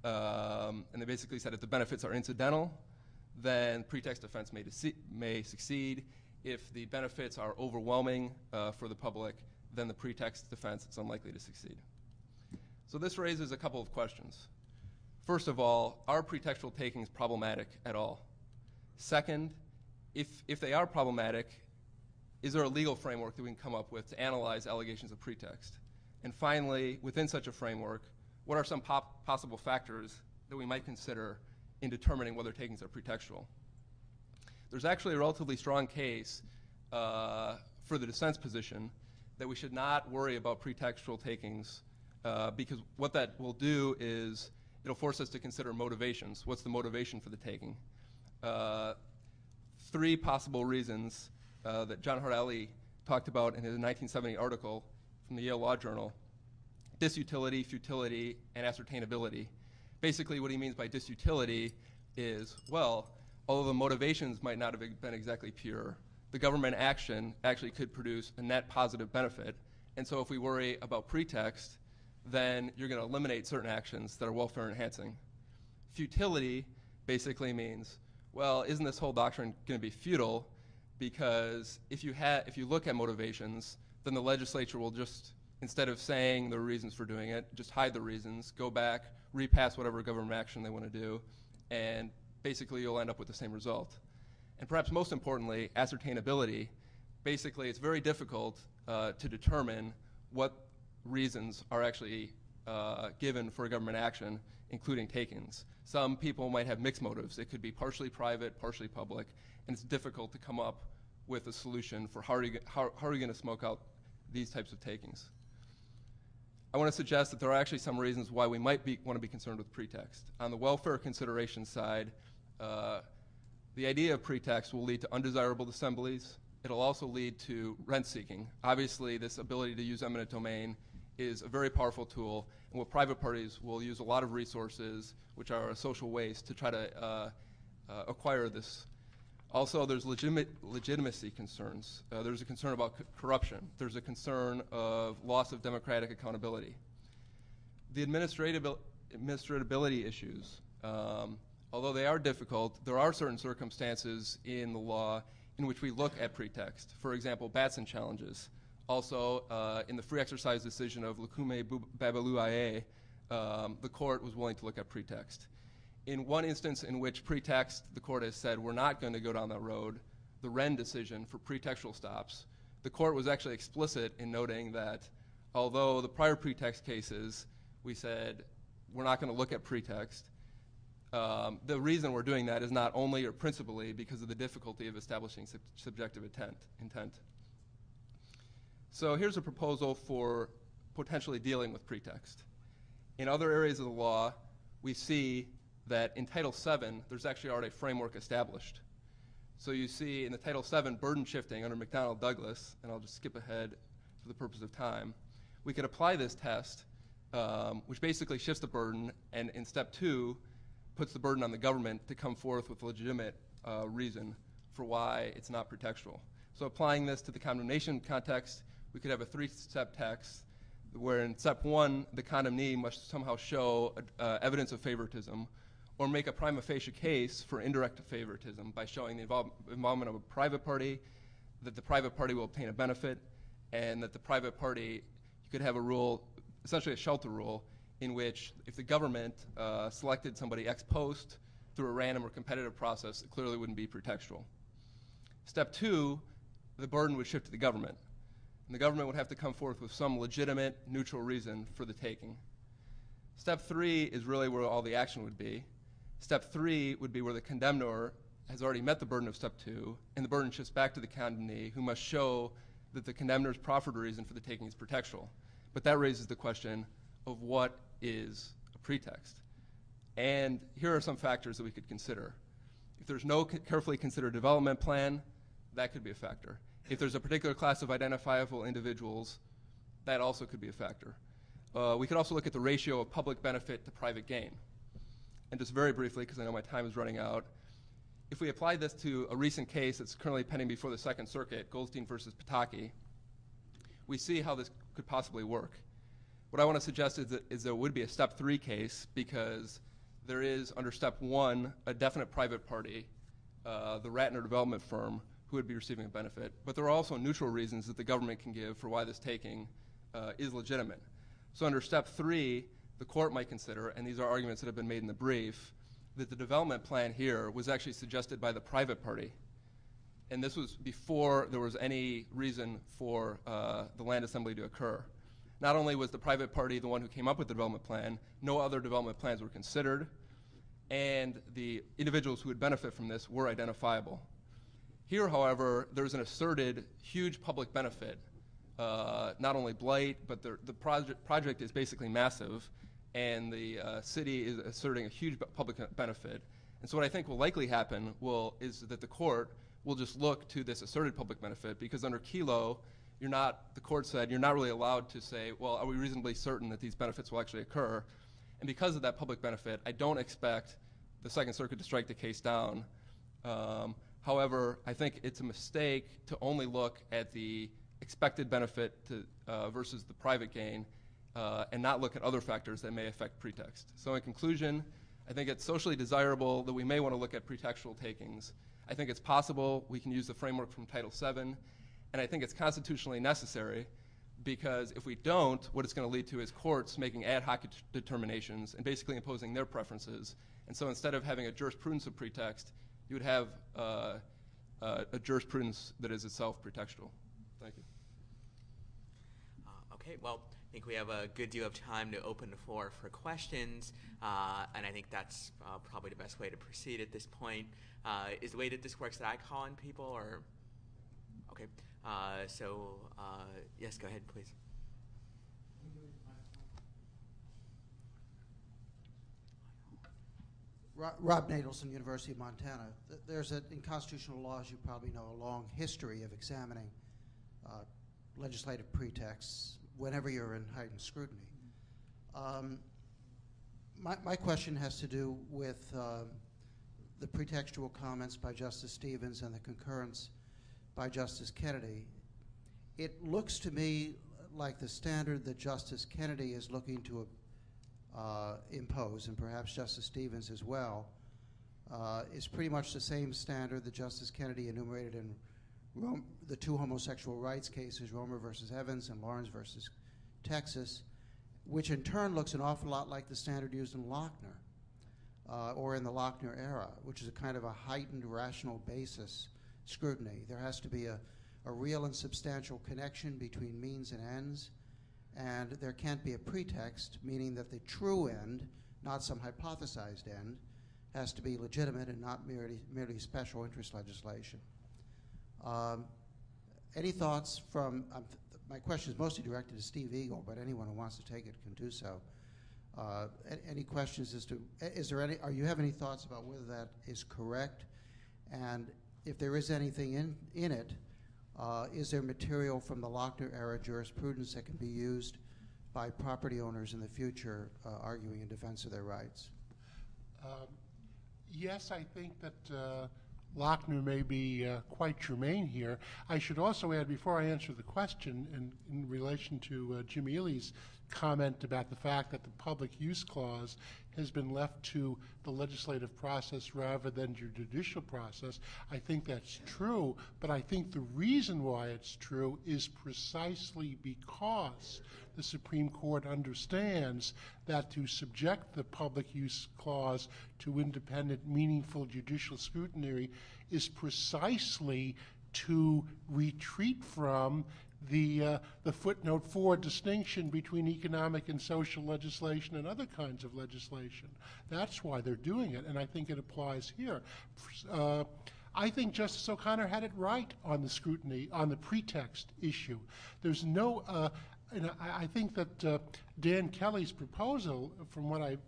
Um, and they basically said if the benefits are incidental, then pretext defense may, may succeed. If the benefits are overwhelming uh, for the public, then the pretext defense is unlikely to succeed. So this raises a couple of questions. First of all, are pretextual takings problematic at all? Second, if, if they are problematic, is there a legal framework that we can come up with to analyze allegations of pretext? And finally, within such a framework, what are some possible factors that we might consider in determining whether takings are pretextual? There's actually a relatively strong case uh, for the dissent's position that we should not worry about pretextual takings uh, because what that will do is it'll force us to consider motivations. What's the motivation for the taking? Uh, three possible reasons uh, that John Hart Hartelli talked about in his 1970 article from the Yale Law Journal disutility, futility, and ascertainability. Basically, what he means by disutility is well, although the motivations might not have been exactly pure, the government action actually could produce a net positive benefit. And so if we worry about pretext, then you're going to eliminate certain actions that are welfare enhancing. Futility basically means, well, isn't this whole doctrine going to be futile? Because if you, ha- if you look at motivations, then the legislature will just, instead of saying the reasons for doing it, just hide the reasons, go back, repass whatever government action they want to do, and basically you'll end up with the same result. And perhaps most importantly, ascertainability. Basically, it's very difficult uh, to determine what reasons are actually uh, given for government action, including takings. Some people might have mixed motives. It could be partially private, partially public, and it's difficult to come up with a solution for how are you, how, how are you going to smoke out these types of takings. I want to suggest that there are actually some reasons why we might be, want to be concerned with pretext. On the welfare consideration side, uh, the idea of pretext will lead to undesirable assemblies. It'll also lead to rent seeking. Obviously, this ability to use eminent domain is a very powerful tool, and what private parties will use a lot of resources, which are a social waste, to try to uh, uh, acquire this. Also, there's legitimate, legitimacy concerns. Uh, there's a concern about corruption. There's a concern of loss of democratic accountability. The administrativ- administratability issues, um, although they are difficult, there are certain circumstances in the law in which we look at pretext. For example, Batson challenges. Also, uh, in the free exercise decision of Lukume Babaluaye, um, the court was willing to look at pretext. In one instance in which pretext, the court has said we're not going to go down that road, the Whren decision for pretextual stops, the court was actually explicit in noting that although the prior pretext cases, we said we're not going to look at pretext, um, the reason we're doing that is not only or principally because of the difficulty of establishing sub- subjective intent. intent. So here's a proposal for potentially dealing with pretext. In other areas of the law, we see that in Title VII, there's actually already a framework established. So you see in the Title VII burden shifting under McDonnell Douglas, and I'll just skip ahead for the purpose of time, we could apply this test, um, which basically shifts the burden, and in step two, puts the burden on the government to come forth with a legitimate uh, reason for why it's not pretextual. So applying this to the condemnation context, we could have a three-step text where in step one, the condemnee must somehow show uh, evidence of favoritism or make a prima facie case for indirect favoritism by showing the involve- involvement of a private party, that the private party will obtain a benefit, and that the private party, you could have a rule, essentially a shelter rule, in which if the government uh, selected somebody ex post through a random or competitive process, it clearly wouldn't be pretextual. Step two, the burden would shift to the government. And the government would have to come forth with some legitimate, neutral reason for the taking. Step three is really where all the action would be. Step three would be where the condemnor has already met the burden of step two, and the burden shifts back to the condemnee, who must show that the condemnor's proffered reason for the taking is pretextual. But that raises the question of what is a pretext. And here are some factors that we could consider. If there's no carefully considered development plan, that could be a factor. If there's a particular class of identifiable individuals, that also could be a factor. Uh, we could also look at the ratio of public benefit to private gain. And just very briefly, because I know my time is running out, if we apply this to a recent case that's currently pending before the Second Circuit, Goldstein versus Pataki, we see how this could possibly work. What I want to suggest is that is there would be a step three case because there is, under step one, a definite private party, uh, the Ratner Development Firm, who would be receiving a benefit. But there are also neutral reasons that the government can give for why this taking uh, is legitimate. So under step three, the court might consider, and these are arguments that have been made in the brief, that the development plan here was actually suggested by the private party. And this was before there was any reason for uh, the land assembly to occur. Not only was the private party the one who came up with the development plan, no other development plans were considered, and the individuals who would benefit from this were identifiable. Here, however, there's an asserted huge public benefit. Uh, not only blight, but the, the project, project is basically massive, and the uh, city is asserting a huge public benefit. And so, what I think will likely happen will is that the court will just look to this asserted public benefit because under Kelo, you're not. The court said you're not really allowed to say, well, are we reasonably certain that these benefits will actually occur? And because of that public benefit, I don't expect the Second Circuit to strike the case down. Um, however, I think it's a mistake to only look at the expected benefit to, uh, versus the private gain uh, and not look at other factors that may affect pretext. So, in conclusion, I think it's socially desirable that we may want to look at pretextual takings. I think it's possible we can use the framework from Title VII, and I think it's constitutionally necessary because if we don't, what it's going to lead to is courts making ad hoc determinations and basically imposing their preferences. And so instead of having a jurisprudence of pretext, you would have uh, uh, a jurisprudence that is itself pretextual. Thank you. Uh, okay, well, think we have a good deal of time to open the floor for questions, uh, and I think that's uh, probably the best way to proceed at this point. Uh, is the way that this works that I call on people, or okay? Uh, so uh, yes, go ahead, please. Rob Natelson, University of Montana. There's a, in constitutional law, as you probably know, a long history of examining uh, legislative pretexts, whenever you're in heightened scrutiny. Um, my, my question has to do with um, the pretextual comments by Justice Stevens and the concurrence by Justice Kennedy. It looks to me like the standard that Justice Kennedy is looking to uh, impose, and perhaps Justice Stevens as well, uh, is pretty much the same standard that Justice Kennedy enumerated in Rome, the two homosexual rights cases, Romer versus Evans and Lawrence versus Texas, which in turn looks an awful lot like the standard used in Lochner, uh, or in the Lochner era, which is a kind of a heightened rational basis scrutiny. There has to be a, a real and substantial connection between means and ends, and there can't be a pretext, meaning that the true end, not some hypothesized end, has to be legitimate and not merely, merely special interest legislation. Um, any thoughts from, um, th- my question is mostly directed to Steve Eagle, but anyone who wants to take it can do so. Uh, any questions as to, is there any, are you have any thoughts about whether that is correct? And if there is anything in, in it, uh, is there material from the Lochner era jurisprudence that can be used by property owners in the future uh, arguing in defense of their rights? Um, Yes, I think that uh, Lochner may be uh, quite germane here. I should also add, before I answer the question, in, in relation to uh, Jim Ely's comment about the fact that the public use clause has been left to the legislative process rather than your judicial process, I think that's true, but I think the reason why it's true is precisely because the Supreme Court understands that to subject the public use clause to independent, meaningful judicial scrutiny is precisely to retreat from the, uh, the footnote four distinction between economic and social legislation and other kinds of legislation. That's why they're doing it, and I think it applies here. Uh, I think Justice O'Connor had it right on the scrutiny, on the pretext issue. There's no, uh, and I, I think that uh, Dan Kelly's proposal, from what I've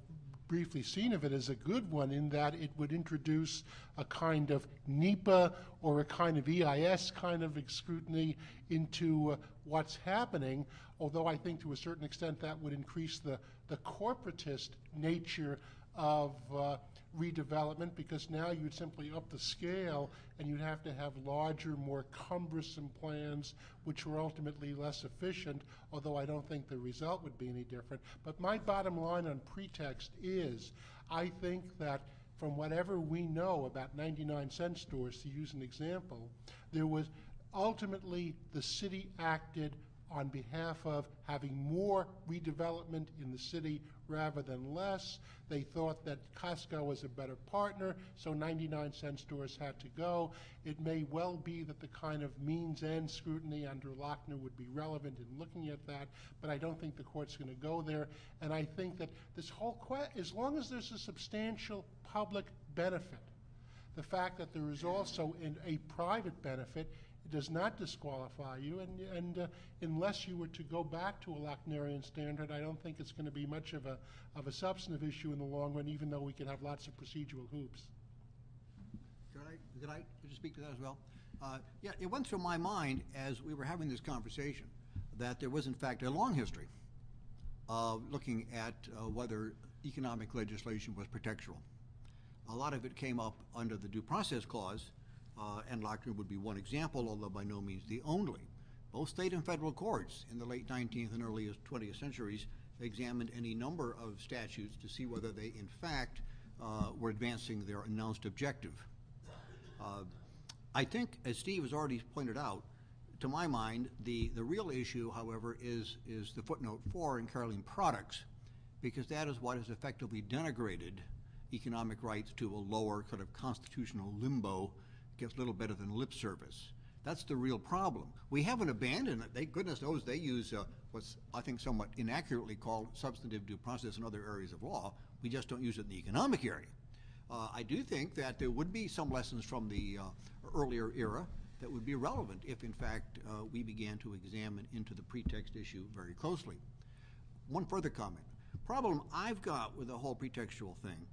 briefly seen of it, is a good one in that it would introduce a kind of NEPA or a kind of EIS kind of scrutiny into uh, what's happening, although I think to a certain extent that would increase the, the corporatist nature of uh, redevelopment because now you'd simply up the scale and you'd have to have larger, more cumbersome plans which were ultimately less efficient, although I don't think the result would be any different. But my bottom line on pretext is I think that from whatever we know about 99 cent stores, to use an example, there was ultimately the city acted on behalf of having more redevelopment in the city rather than less. They thought that Costco was a better partner, so 99 cent stores had to go. It may well be that the kind of means end scrutiny under Lochner would be relevant in looking at that, but I don't think the court's going to go there. And I think that this whole, que- as long as there's a substantial public benefit, the fact that there is also in a private benefit it does not disqualify you, and, and uh, unless you were to go back to a Lochnerian standard, I don't think it's going to be much of a, of a substantive issue in the long run, even though we can have lots of procedural hoops. Could I, could I, speak to that as well? Uh, Yeah, it went through my mind as we were having this conversation that there was in fact a long history of looking at uh, whether economic legislation was pretextual. A lot of it came up under the Due Process Clause, and Lochner would be one example, although by no means the only. Both state and federal courts in the late 19th and early 20th centuries examined any number of statutes to see whether they, in fact, uh, were advancing their announced objective. Uh, I think, as Steve has already pointed out, to my mind, the, real issue, however, is, is the footnote four in Carolene Products, because that is what has effectively denigrated economic rights to a lower kind of constitutional limbo, gets little better than lip service. That's the real problem. We haven't abandoned it. Thank goodness knows they use uh, what's I think somewhat inaccurately called substantive due process in other areas of law. We just don't use it in the economic area. Uh, I do think that there would be some lessons from the uh, earlier era that would be relevant if, in fact, uh, we began to examine into the pretext issue very closely. One further comment. Problem I've got with the whole pretextual thing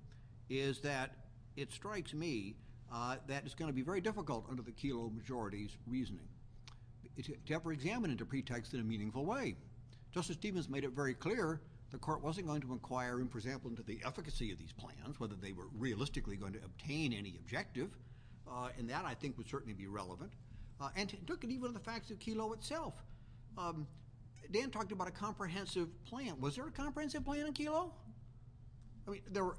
is that it strikes me uh, that going to be very difficult under the Kelo majority's reasoning to, ever examine into pretext in a meaningful way. Justice Stevens made it very clear the court wasn't going to inquire, in, for example, into the efficacy of these plans, whether they were realistically going to obtain any objective, uh, and that I think would certainly be relevant. Uh, and to look at even the facts of Kelo itself. Um, Dan talked about a comprehensive plan. Was there a comprehensive plan in Kelo? I mean, there were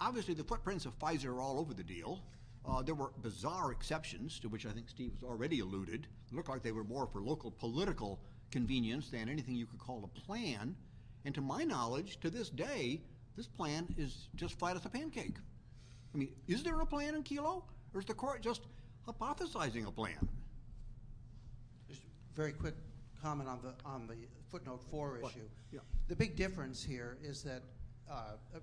obviously the footprints of Pfizer are all over the deal. Uh, there were bizarre exceptions to which I think Steve has already alluded. It looked like they were more for local political convenience than anything you could call a plan. And to my knowledge, to this day, this plan is just flat as a pancake. I mean, is there a plan in Kelo, or is the court just hypothesizing a plan? Just very quick comment on the, on the footnote four What? issue. Yeah. The big difference here is that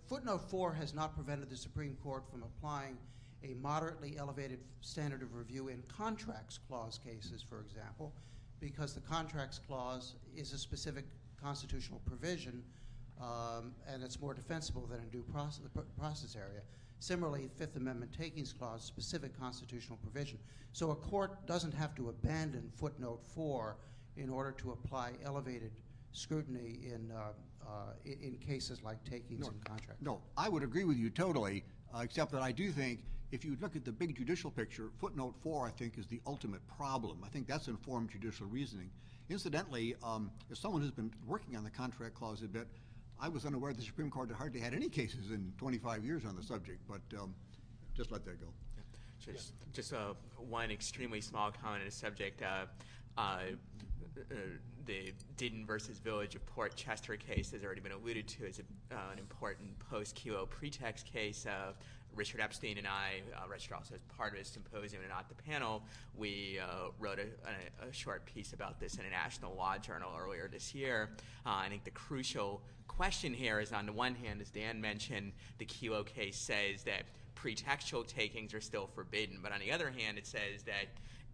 footnote four has not prevented the Supreme Court from applying a moderately elevated standard of review in contracts clause cases, for example, because the contracts clause is a specific constitutional provision um, and it's more defensible than in due process, the pr- process area. Similarly, Fifth Amendment takings clause, specific constitutional provision. So a court doesn't have to abandon footnote four in order to apply elevated scrutiny in, uh, uh, in, in cases like takings No, and contracts. No, I would agree with you totally, uh, except that I do think if you look at the big judicial picture, footnote four, I think, is the ultimate problem. I think that's informed judicial reasoning. Incidentally, um, as someone who's been working on the contract clause a bit, I was unaware the Supreme Court had hardly had any cases in 25 years on the subject, but um, just let that go. Just, just uh, one extremely small comment on the subject. Uh, uh, uh, the Didden versus Village of Port Chester case has already been alluded to as a, uh, an important post-Kelo pretext case. Uh, Richard Epstein and I, uh, Richard also as part of his symposium and not the panel, we uh, wrote a, a, a short piece about this in a national law journal earlier this year. Uh, I think the crucial question here is on the one hand, as Dan mentioned, the Kelo case says that pretextual takings are still forbidden, but on the other hand, it says that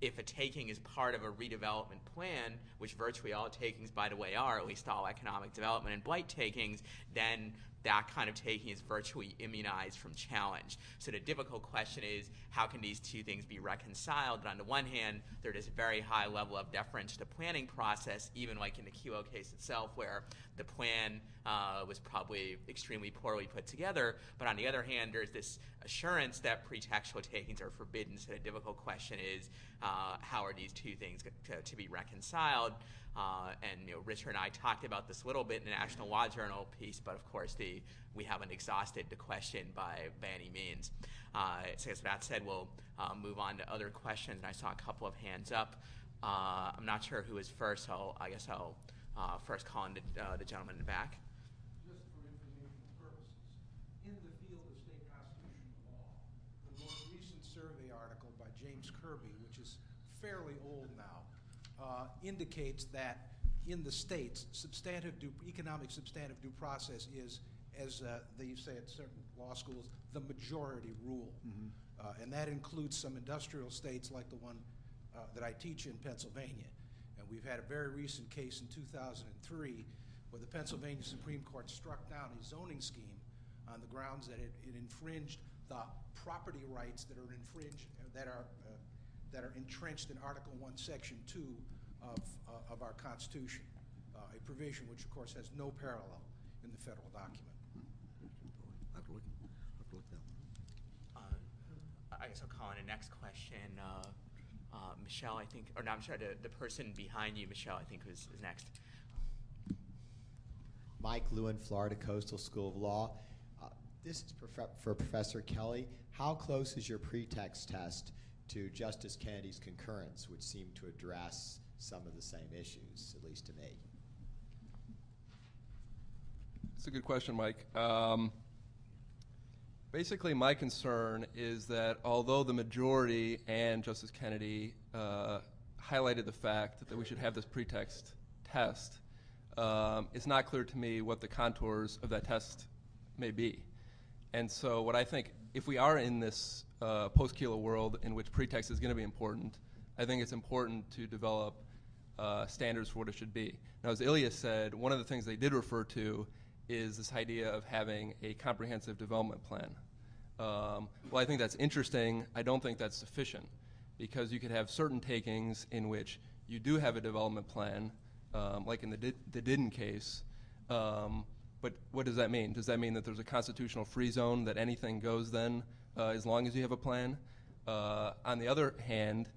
if a taking is part of a redevelopment plan, which virtually all takings, by the way, are, at least all economic development and blight takings, then that kind of taking is virtually immunized from challenge. So the difficult question is how can these two things be reconciled? On the one hand, there is a very high level of deference to the planning process, even like in the Kelo case itself, where the plan uh, was probably extremely poorly put together. But on the other hand, there's this assurance that pretextual takings are forbidden. So the difficult question is uh, how are these two things to, to be reconciled? Uh, and you know, Richard and I talked about this a little bit in the National Law Journal piece, but of course, the we haven't exhausted the question by by any means. Uh, so that said, we'll uh, move on to other questions. And I saw a couple of hands up. Uh, I'm not sure who is first. So I guess I'll uh, first call in the, uh, the gentleman in the back. just for informational purposes, in the field of state constitutional law, the most recent survey article by James Kirby, which is fairly uh, indicates that in the states, substantive due, economic substantive due process is, as uh, they say at certain law schools, the majority rule. Uh, and that includes some industrial states like the one uh, that I teach in Pennsylvania. And we've had a very recent case in 2003 where the Pennsylvania Supreme Court struck down a zoning scheme on the grounds that it, it infringed the property rights that are infringed, that are, uh, that are entrenched in Article 1, Section 2 of, uh, of our Constitution, uh, a provision which, of course, has no parallel in the federal document. I have to look, I have to look that one. Uh, I guess I'll call in the next question. Uh, uh, Michelle, I think, or no, I'm sorry, the, the person behind you, Michelle, I think, was, is next. Mike Lewyn, Florida Coastal School of Law. Uh, this is prof- for Professor Kelly. How close is your pretext test to Justice Kennedy's concurrence, which seemed to address some of the same issues, at least to me? It's a good question, Mike. Um, basically, my concern is that although the majority and Justice Kennedy uh, highlighted the fact that we should have this pretext test, um, it's not clear to me what the contours of that test may be. And so, what I think, if we are in this uh, post Kelo world in which pretext is going to be important, I think it's important to develop uh, standards for what it should be. Now, as Ilya said, one of the things they did refer to is this idea of having a comprehensive development plan. Um, well, I think that's interesting. I don't think that's sufficient because you could have certain takings in which you do have a development plan, um, like in the, Did- the Didden case. Um, but what does that mean? Does that mean that there's a constitutional free zone that anything goes then, uh, as long as you have a plan? Uh, on the other hand,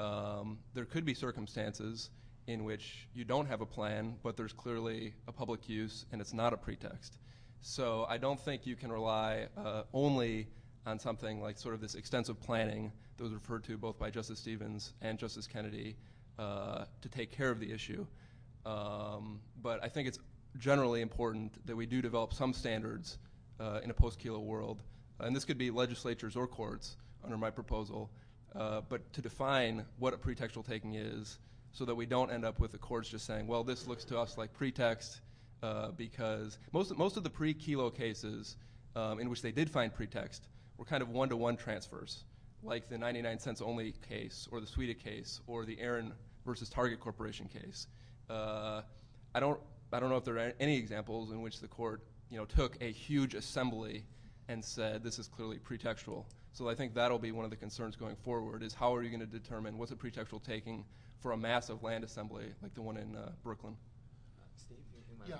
um, there could be circumstances in which you don't have a plan, but there's clearly a public use and it's not a pretext. So I don't think you can rely uh, only on something like sort of this extensive planning that was referred to both by Justice Stevens and Justice Kennedy uh, to take care of the issue. Um, but I think it's generally important that we do develop some standards uh, in a post-Kelo world, and this could be legislatures or courts under my proposal, uh, but to define what a pretextual taking is so that we don't end up with the courts just saying, well, this looks to us like pretext uh, because most, most of the pre-Kelo cases um, in which they did find pretext were kind of one-to-one transfers, like the 99 cents only case or the SWIDA case or the Aaron versus Target Corporation case. Uh, I don't I don't know if there are any examples in which the court you know took a huge assembly and said this is clearly pretextual. So I think that'll be one of the concerns going forward is how are you going to determine what's a pretextual taking for a massive land assembly like the one in uh, Brooklyn? Steve, you, you Yeah,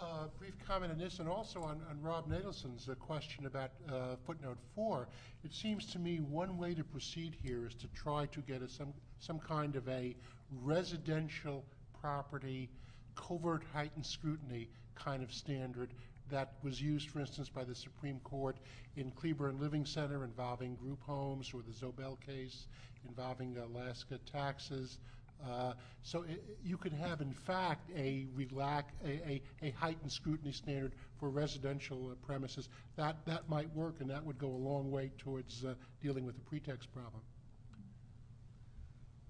uh, brief comment on this, and also on, on Rob Natelson's uh, question about uh, footnote four. It seems to me one way to proceed here is to try to get a, some, some kind of a residential property covert heightened scrutiny kind of standard that was used, for instance, by the Supreme Court in Cleburne Living Center involving group homes, or the Zobel case involving Alaska taxes. Uh, so i you could have, in fact, a relax, a, a, a heightened scrutiny standard for residential uh, premises. That that might work, and that would go a long way towards uh, dealing with the pretext problem.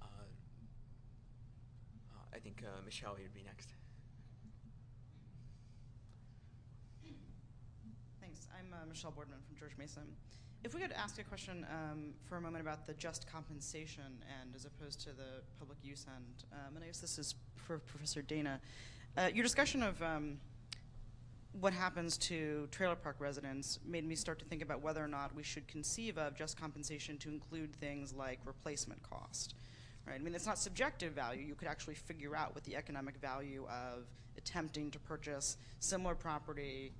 Uh, uh, I think Michelle would be next. Thanks. I'm uh, Michelle Boardman from George Mason. If we could ask a question um, for a moment about the just compensation end as opposed to the public use end, um, and I guess this is for Professor Dana. Uh, your discussion of um, what happens to trailer park residents made me start to think about whether or not we should conceive of just compensation to include things like replacement cost. Right? I mean, it's not subjective value. You could actually figure out what the economic value of attempting to purchase similar property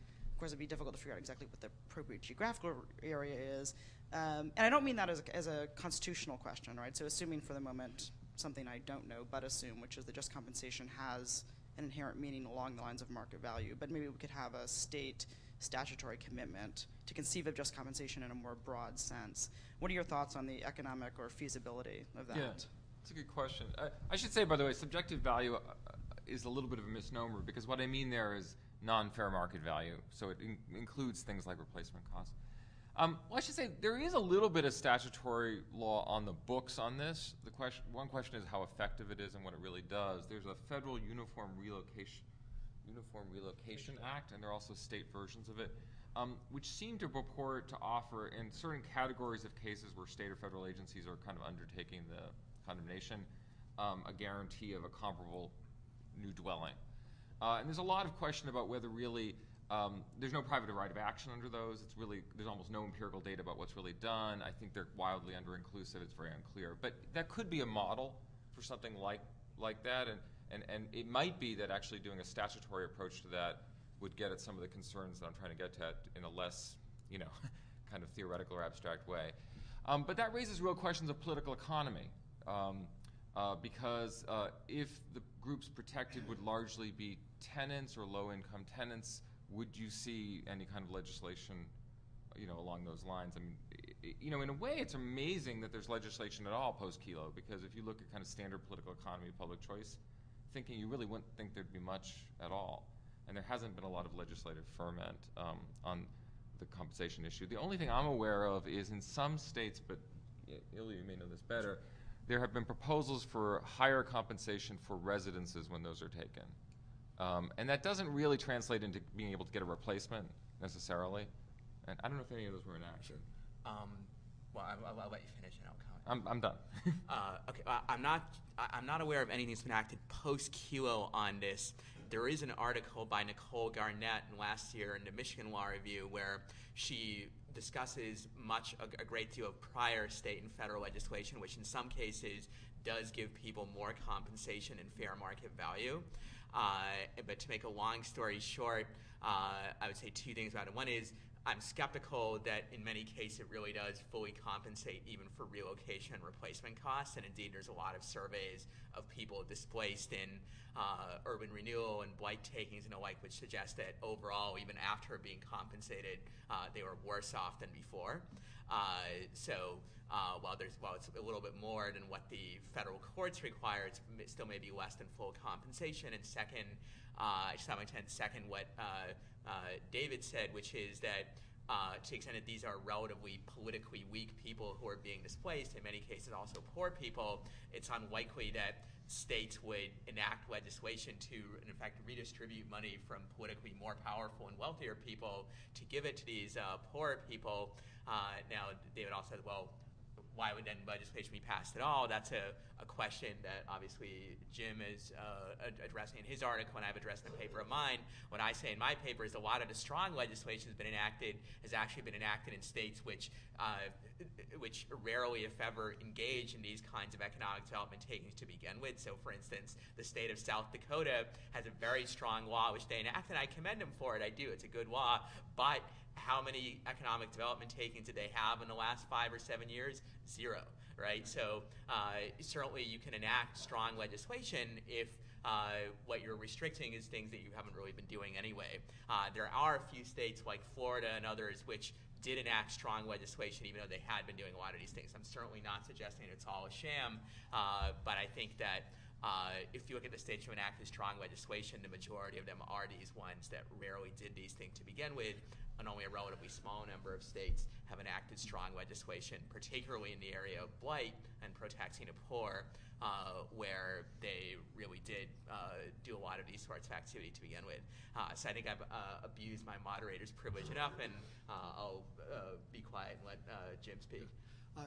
course, it'd be difficult to figure out exactly what the appropriate geographical area is. Um, and I don't mean that as a, as a constitutional question, right? So, assuming for the moment something I don't know, but assume, which is that just compensation has an inherent meaning along the lines of market value. But maybe we could have a state statutory commitment to conceive of just compensation in a more broad sense. What are your thoughts on the economic or feasibility of that? Yeah, it's a good question. I, I should say, by the way, subjective value uh, is a little bit of a misnomer because what I mean there is non-fair market value, so it in- includes things like replacement costs. Um, well, I should say there is a little bit of statutory law on the books on this. The question, one question is how effective it is and what it really does. There's a federal uniform relocation, Uniform Relocation Act, and there are also state versions of it, um, which seem to purport to offer in certain categories of cases where state or federal agencies are kind of undertaking the condemnation, um, a guarantee of a comparable new dwelling. Uh, and there's a lot of question about whether really um, there's no private right of action under those. It's really there's almost no empirical data about what's really done. I think they're wildly under inclusive. It's very unclear, but that could be a model for something like like that. And and and it might be that actually doing a statutory approach to that would get at some of the concerns that I'm trying to get at in a less you know kind of theoretical or abstract way. Um, but that raises real questions of political economy. Um, uh, because uh, if the groups protected would largely be tenants or low-income tenants, would you see any kind of legislation, you know, along those lines? I mean, you know, in a way, it's amazing that there's legislation at all post-Kelo, because if you look at kind of standard political economy, public choice thinking, you really wouldn't think there'd be much at all. And there hasn't been a lot of legislative ferment um, on the compensation issue. The only thing I'm aware of is in some states, but Ilya, you may know this better, there have been proposals for higher compensation for residences when those are taken. Um, and that doesn't really translate into being able to get a replacement necessarily. And I don't know if any of those were in action. Um, well, I, I'll, I'll let you finish and I'll comment. I'm, I'm done. Uh, okay, uh, I'm not. I'm not aware of anything that's been acted post Kelo on this, there is an article by Nicole Garnett in last year in the Michigan Law Review where she discusses much a, a great deal of prior state and federal legislation, which in some cases does give people more compensation and fair market value. Uh, but to make a long story short, uh, I would say two things about it. One is I'm skeptical that in many cases it really does fully compensate even for relocation and replacement costs. And indeed, there's a lot of surveys of people displaced in uh, urban renewal and blight takings and the like, which suggest that overall, even after being compensated, uh, they were worse off than before. Uh, so uh, while there's while it's a little bit more than what the federal courts require, it's still maybe less than full compensation. And second, uh, to some extent, second, what uh, David said, which is that uh, to the extent that these are relatively politically weak people who are being displaced, in many cases also poor people, it's unlikely that states would enact legislation to, in fact, redistribute money from politically more powerful and wealthier people to give it to these uh, people. Uh, now, David also said, well, why would then legislation be passed at all? That's a, a question that obviously Jim is uh, addressing in his article, and I've addressed in a paper of mine. What I say in my paper is a lot of the strong legislation has been enacted has actually been enacted in states which uh, which rarely, if ever, engage in these kinds of economic development takings to begin with. So, for instance, the state of South Dakota has a very strong law which they enact, and I commend them for it. I do. It's a good law, but how many economic development takings did they have in the last five or seven years? Zero, right? So uh, certainly you can enact strong legislation if uh, what you're restricting is things that you haven't really been doing anyway. Uh, there are a few states like Florida and others which did enact strong legislation even though they had been doing a lot of these things. I'm certainly not suggesting it's all a sham, uh, but I think that uh, if you look at the states who enacted strong legislation, the majority of them are these ones that rarely did these things to begin with and only a relatively small number of states have enacted strong legislation, particularly in the area of blight and protecting the poor, uh, where they really did uh, do a lot of these sorts of activity to begin with. Uh, so I think I've uh, abused my moderator's privilege enough, and uh, I'll be quiet and let Jim speak.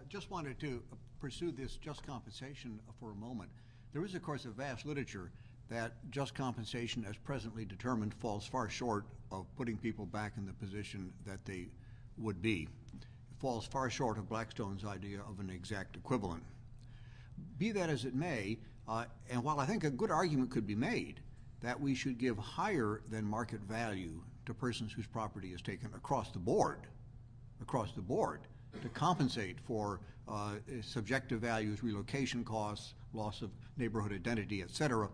just wanted to pursue this just compensation for a moment. There is, of course, a vast literature that just compensation as presently determined falls far short of putting people back in the position that they would be. It falls far short of Blackstone's idea of an exact equivalent. Be that as it may, uh, and while I think a good argument could be made that we should give higher than market value to persons whose property is taken across the board, across the board, to compensate for uh, subjective values, relocation costs, loss of neighborhood identity, et cetera,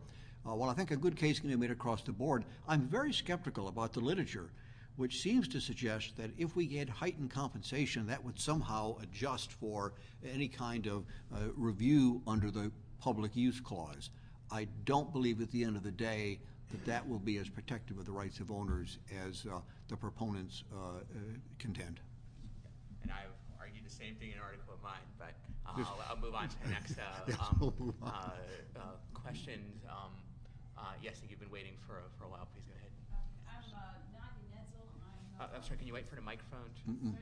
uh, while I think a good case can be made across the board, I'm very skeptical about the literature, which seems to suggest that if we get heightened compensation, that would somehow adjust for any kind of uh, review under the public use clause. I don't believe at the end of the day that that will be as protective of the rights of owners as uh, the proponents uh, uh, contend. And I've argued the same thing in an article of mine, but uh, I'll, I'll, move on to the next yes, um, we'll question. Um, uh, yes, you've been waiting for, for a while. Please go ahead. I'm uh, Nadia Nedzel. I'm, uh, I'm sorry, can you wait for the microphone? Certainly.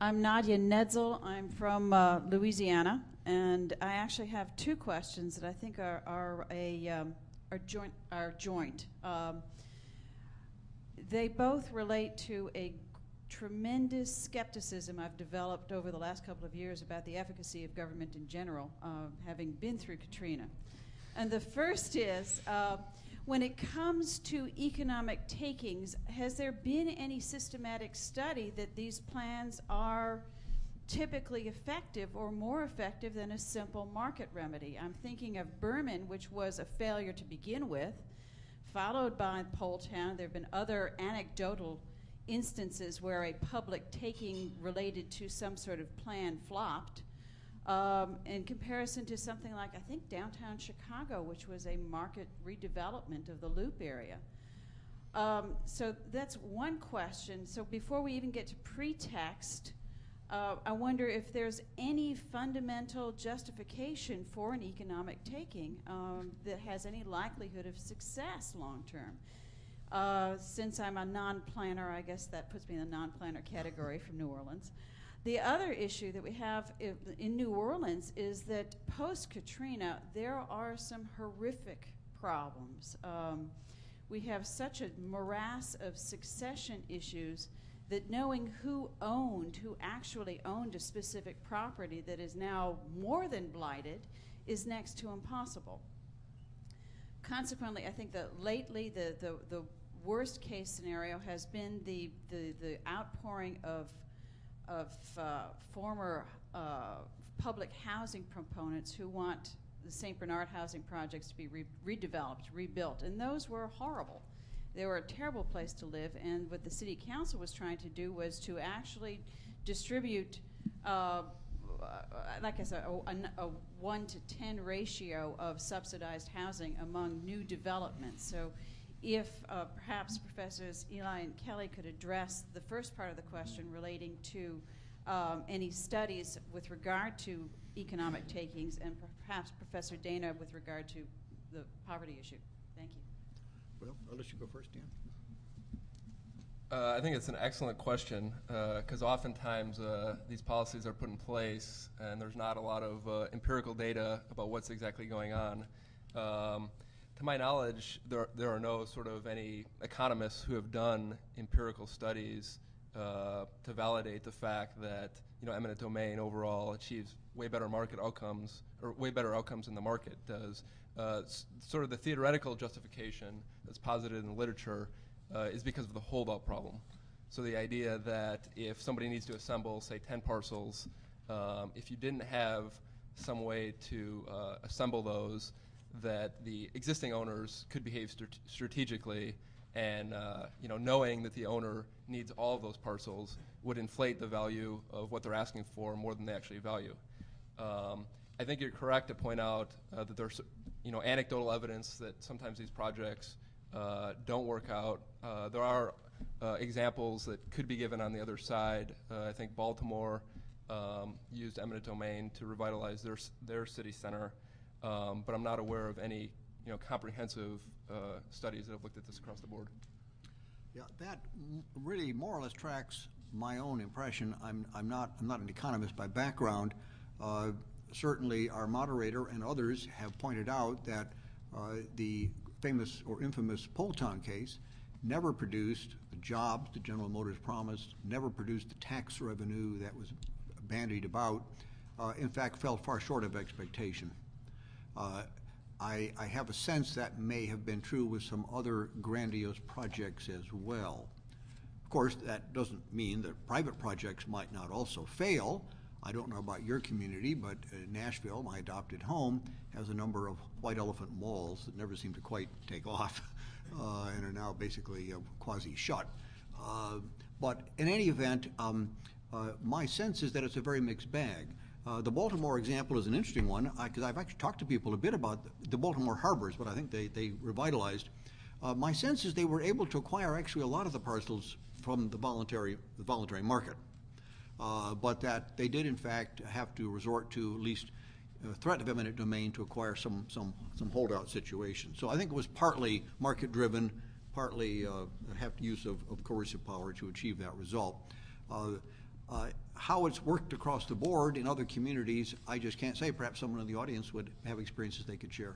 I'm Nadia Nedzel. I'm from uh, Louisiana, and I actually have two questions that I think are, are a um, are joint are joint. Um, they both relate to a tremendous skepticism I've developed over the last couple of years about the efficacy of government in general, uh, having been through Katrina. And the first is uh, when it comes to economic takings, has there been any systematic study that these plans are typically effective or more effective than a simple market remedy? I'm thinking of Berman, which was a failure to begin with, followed by Town. There have been other anecdotal instances where a public taking related to some sort of plan flopped um, in comparison to something like, I think, downtown Chicago, which was a market redevelopment of the Loop area. Um, so that's one question. So before we even get to pretext, uh, I wonder if there's any fundamental justification for an economic taking um, that has any likelihood of success long term. Uh, since I'm a non planner, I guess that puts me in the non planner category from New Orleans. The other issue that we have in New Orleans is that post Katrina, there are some horrific problems. Um, we have such a morass of succession issues that knowing who owned, who actually owned a specific property that is now more than blighted, is next to impossible. Consequently, I think that lately the, the, the worst case scenario has been the, the, the outpouring of, of uh, former uh, public housing proponents who want the St. Bernard housing projects to be re- redeveloped, rebuilt, and those were horrible. They were a terrible place to live, and what the city council was trying to do was to actually distribute, uh, like I said, a, a, one to ten ratio of subsidized housing among new developments. So, if uh, perhaps Professors Ely and Kelly could address the first part of the question relating to um, any studies with regard to economic takings, and perhaps Professor Dana with regard to the poverty issue. Thank you. Well, I'll let you go first, Dan. Uh, I think it's an excellent question because uh, oftentimes uh, these policies are put in place and there's not a lot of uh, empirical data about what's exactly going on. Um, to my knowledge, there, there are no sort of any economists who have done empirical studies uh, to validate the fact that you know eminent domain overall achieves way better market outcomes or way better outcomes than the market does. Uh, sort of the theoretical justification that's posited in the literature uh, is because of the holdout problem. So the idea that if somebody needs to assemble, say, 10 parcels, um, if you didn't have some way to uh, assemble those, that the existing owners could behave strate- strategically and uh, you know knowing that the owner needs all of those parcels would inflate the value of what they're asking for more than they actually value. Um, I think you're correct to point out uh, that there's you know anecdotal evidence that sometimes these projects uh, don't work out. Uh, there are uh, examples that could be given on the other side. Uh, I think Baltimore um, used eminent domain to revitalize their their city center, um, but I'm not aware of any you know comprehensive uh, studies that have looked at this across the board. Yeah, that really more or less tracks my own impression. I'm, I'm, not, I'm not an economist by background. Uh, certainly, our moderator and others have pointed out that uh, the famous or infamous Poletown case never produced the jobs that General Motors promised, never produced the tax revenue that was bandied about, uh, in fact, fell far short of expectation. Uh, I, I have a sense that may have been true with some other grandiose projects as well. Of course, that doesn't mean that private projects might not also fail. I don't know about your community, but uh, Nashville, my adopted home, has a number of white elephant malls that never seem to quite take off uh, and are now basically uh, quasi shut. Uh, but in any event, um, uh, my sense is that it's a very mixed bag. Uh, the Baltimore example is an interesting one because I've actually talked to people a bit about the, Baltimore harbors, but I think they, they revitalized. Uh, my sense is they were able to acquire actually a lot of the parcels from the voluntary, the voluntary market, uh, but that they did in fact have to resort to at least uh, threat of eminent domain to acquire some, some, some holdout situation. So I think it was partly market driven, partly uh, have use of, of coercive power to achieve that result. Uh, uh, how it's worked across the board in other communities, I just can't say. Perhaps someone in the audience would have experiences they could share.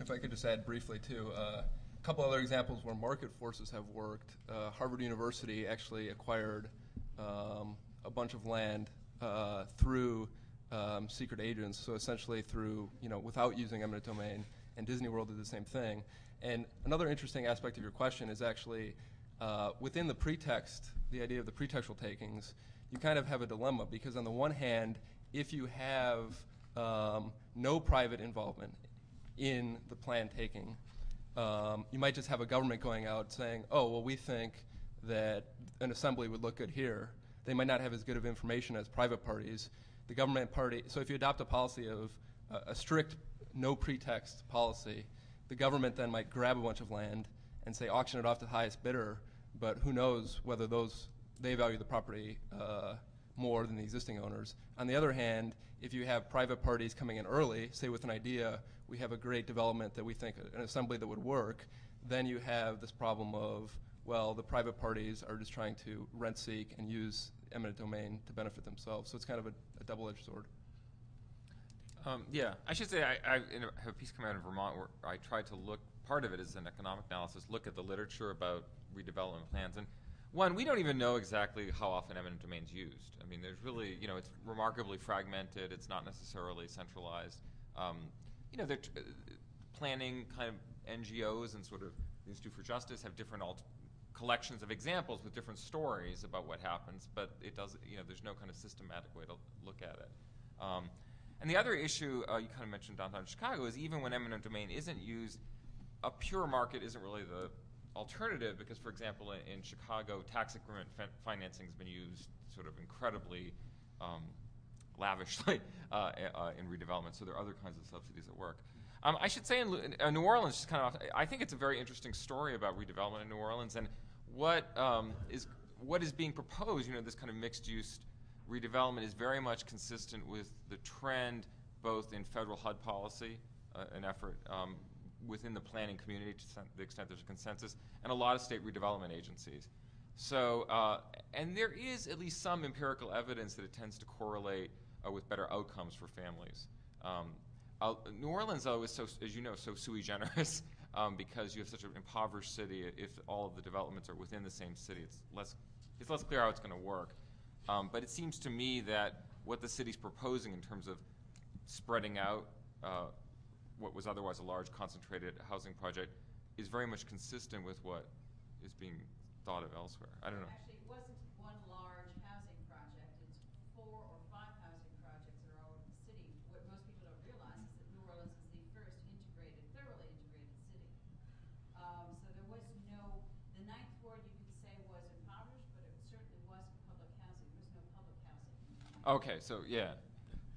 If I could just add briefly, too, uh, a couple other examples where market forces have worked. Uh, Harvard University actually acquired um, a bunch of land uh, through um, secret agents, so essentially through, you know, without using eminent domain, and Disney World did the same thing. And another interesting aspect of your question is actually uh, within the pretext, the idea of the pretextual takings, you kind of have a dilemma because on the one hand, if you have um, no private involvement in the plan taking, um, you might just have a government going out saying, oh, well, we think that an assembly would look good here. They might not have as good of information as private parties. The government party, so if you adopt a policy of uh, a strict no pretext policy, the government then might grab a bunch of land and say auction it off to the highest bidder, but who knows whether those they value the property uh, more than the existing owners. On the other hand, if you have private parties coming in early, say with an idea, we have a great development that we think an assembly that would work, then you have this problem of, well, the private parties are just trying to rent seek and use eminent domain to benefit themselves. So it's kind of a, a double edged sword. Um, yeah, I should say I, I have a piece coming out in Vermont where I tried to look. Part of it is an economic analysis. Look at the literature about redevelopment plans, and one, we don't even know exactly how often eminent domain is used. I mean, there's really, you know, it's remarkably fragmented. It's not necessarily centralized. Um, you know, they're uh, planning kind of NGOs and sort of the Institute for Justice have different collections of examples with different stories about what happens, but it does, you know, there's no kind of systematic way to look at it. Um, and the other issue uh, you kind of mentioned downtown Chicago is even when eminent domain isn't used, a pure market isn't really the alternative because, for example, in, in Chicago, tax increment fin- financing has been used sort of incredibly um, lavishly uh, uh, in redevelopment. So there are other kinds of subsidies at work. Um, I should say in, in uh, New Orleans, just kind of, I think it's a very interesting story about redevelopment in New Orleans and what um, is what is being proposed. You know, this kind of mixed-use redevelopment is very much consistent with the trend, both in federal HUD policy, uh, an effort um, within the planning community to the extent there's a consensus, and a lot of state redevelopment agencies. So, uh, and there is at least some empirical evidence that it tends to correlate uh, with better outcomes for families. Um, uh, New Orleans, though, is so, as you know, so sui generis um, because you have such an impoverished city. If all of the developments are within the same city, it's less, it's less clear how it's going to work. Um, but it seems to me that what the city's proposing in terms of spreading out uh, what was otherwise a large concentrated housing project is very much consistent with what is being thought of elsewhere. I don't know. Actually, it wasn't one large housing project, it's four or five housing projects that are all over the city. What most people don't realize is that New Orleans is the first integrated, thoroughly integrated city. Um, so there was no, the ninth ward you could say was impoverished, but it certainly wasn't public housing, there was no public housing. in the ninth Okay, so yeah,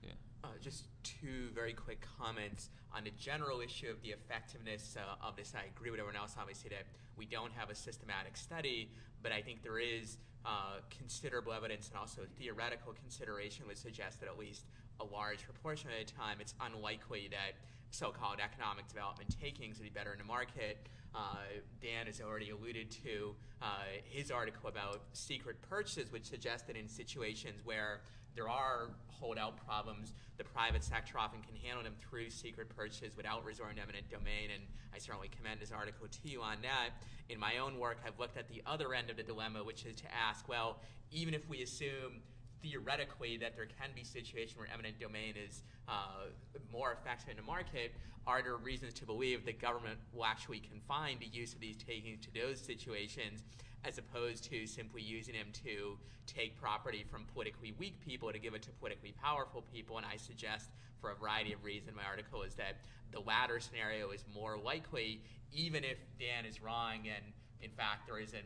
yeah. Uh, just two very quick comments on the general issue of the effectiveness uh, of this. I agree with everyone else, obviously, that we don't have a systematic study, but I think there is uh, considerable evidence and also theoretical consideration would suggest that at least a large proportion of the time it's unlikely that so-called economic development takings would be better in the market. Uh, Dan has already alluded to uh, his article about secret purchases, which suggested in situations where there are holdout problems, the private sector often can handle them through secret purchases without resorting to eminent domain, and I certainly commend his article to you on that. In my own work, I've looked at the other end of the dilemma, which is to ask, well, even if we assume theoretically that there can be situations where eminent domain is uh, more effective in the market, are there reasons to believe that government will actually confine the use of these takings to those situations as opposed to simply using them to take property from politically weak people to give it to politically powerful people? And I suggest, for a variety of reasons, my article is that the latter scenario is more likely, even if Dan is wrong and in fact there is an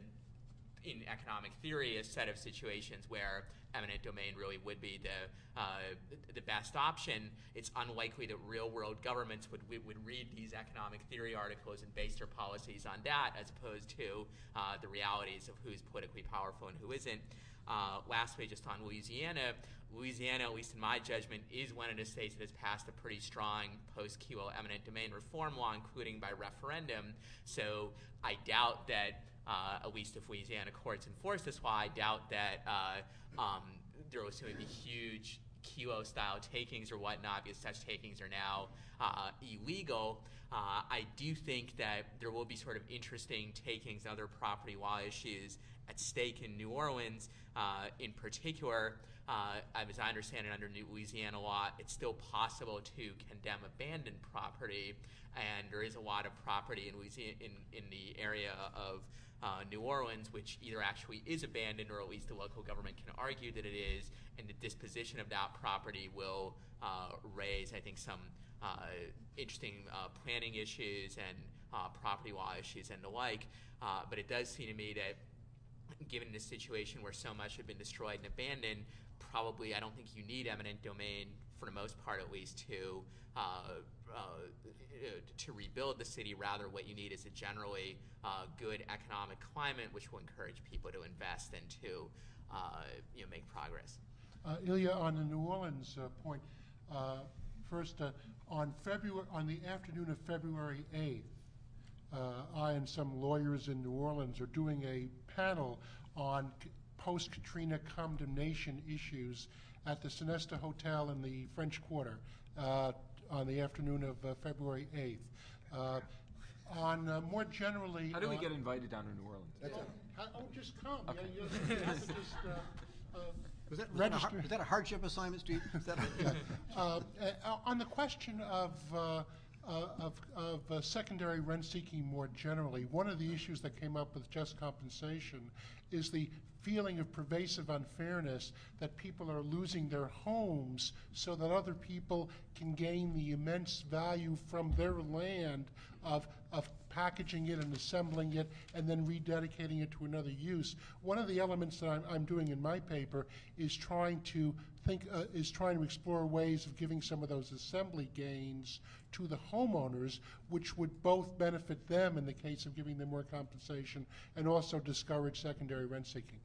in economic theory a set of situations where eminent domain really would be the uh, the best option. It's unlikely that real world governments would would read these economic theory articles and base their policies on that, as opposed to uh, the realities of who's politically powerful and who isn't. Uh, lastly, just on Louisiana, Louisiana, at least in my judgment, is one of the states that has passed a pretty strong post-Kelo eminent domain reform law, including by referendum. So I doubt that uh, at least if Louisiana courts enforce this law, I doubt that uh, um, there will soon be huge Kelo style takings or whatnot because such takings are now uh, illegal. Uh, I do think that there will be sort of interesting takings and other property law issues at stake in New Orleans. Uh, in particular, uh, as I understand it under New Louisiana law, it's still possible to condemn abandoned property, and there is a lot of property in Louisiana in, in the area of uh, New Orleans, which either actually is abandoned or at least the local government can argue that it is, and the disposition of that property will uh, raise, I think, some uh, interesting uh, planning issues and uh, property law issues and the like. Uh, but it does seem to me that given the situation where so much had been destroyed and abandoned, probably I don't think you need eminent domain for the most part, at least, to uh, uh, to rebuild the city. Rather, what you need is a generally uh, good economic climate, which will encourage people to invest and to uh, you know make progress. Uh, Ilya, on the New Orleans uh, point, first on February on the afternoon of February 8th, uh, I and some lawyers in New Orleans are doing a panel on c- post-Katrina condemnation issues at the Sonesta Hotel in the French Quarter. uh, on the afternoon of uh, February 8th. Uh, On uh, more generally... How do we uh, get invited down to New Orleans? Oh, oh, just come. Yeah, you- you have to just, uh, uh, Was that, was that a was that a hardship assignment, Steve? Is that a- Uh, uh, On the question of, uh, uh, of, of uh, secondary rent seeking more generally, one of the issues that came up with just compensation is the feeling of pervasive unfairness that people are losing their homes so that other people can gain the immense value from their land of, of packaging it and assembling it and then rededicating it to another use. One of the elements that I'm, I'm doing in my paper is trying to think, uh, is trying to explore ways of giving some of those assembly gains to the homeowners, which would both benefit them in the case of giving them more compensation and also discourage secondary rent seeking.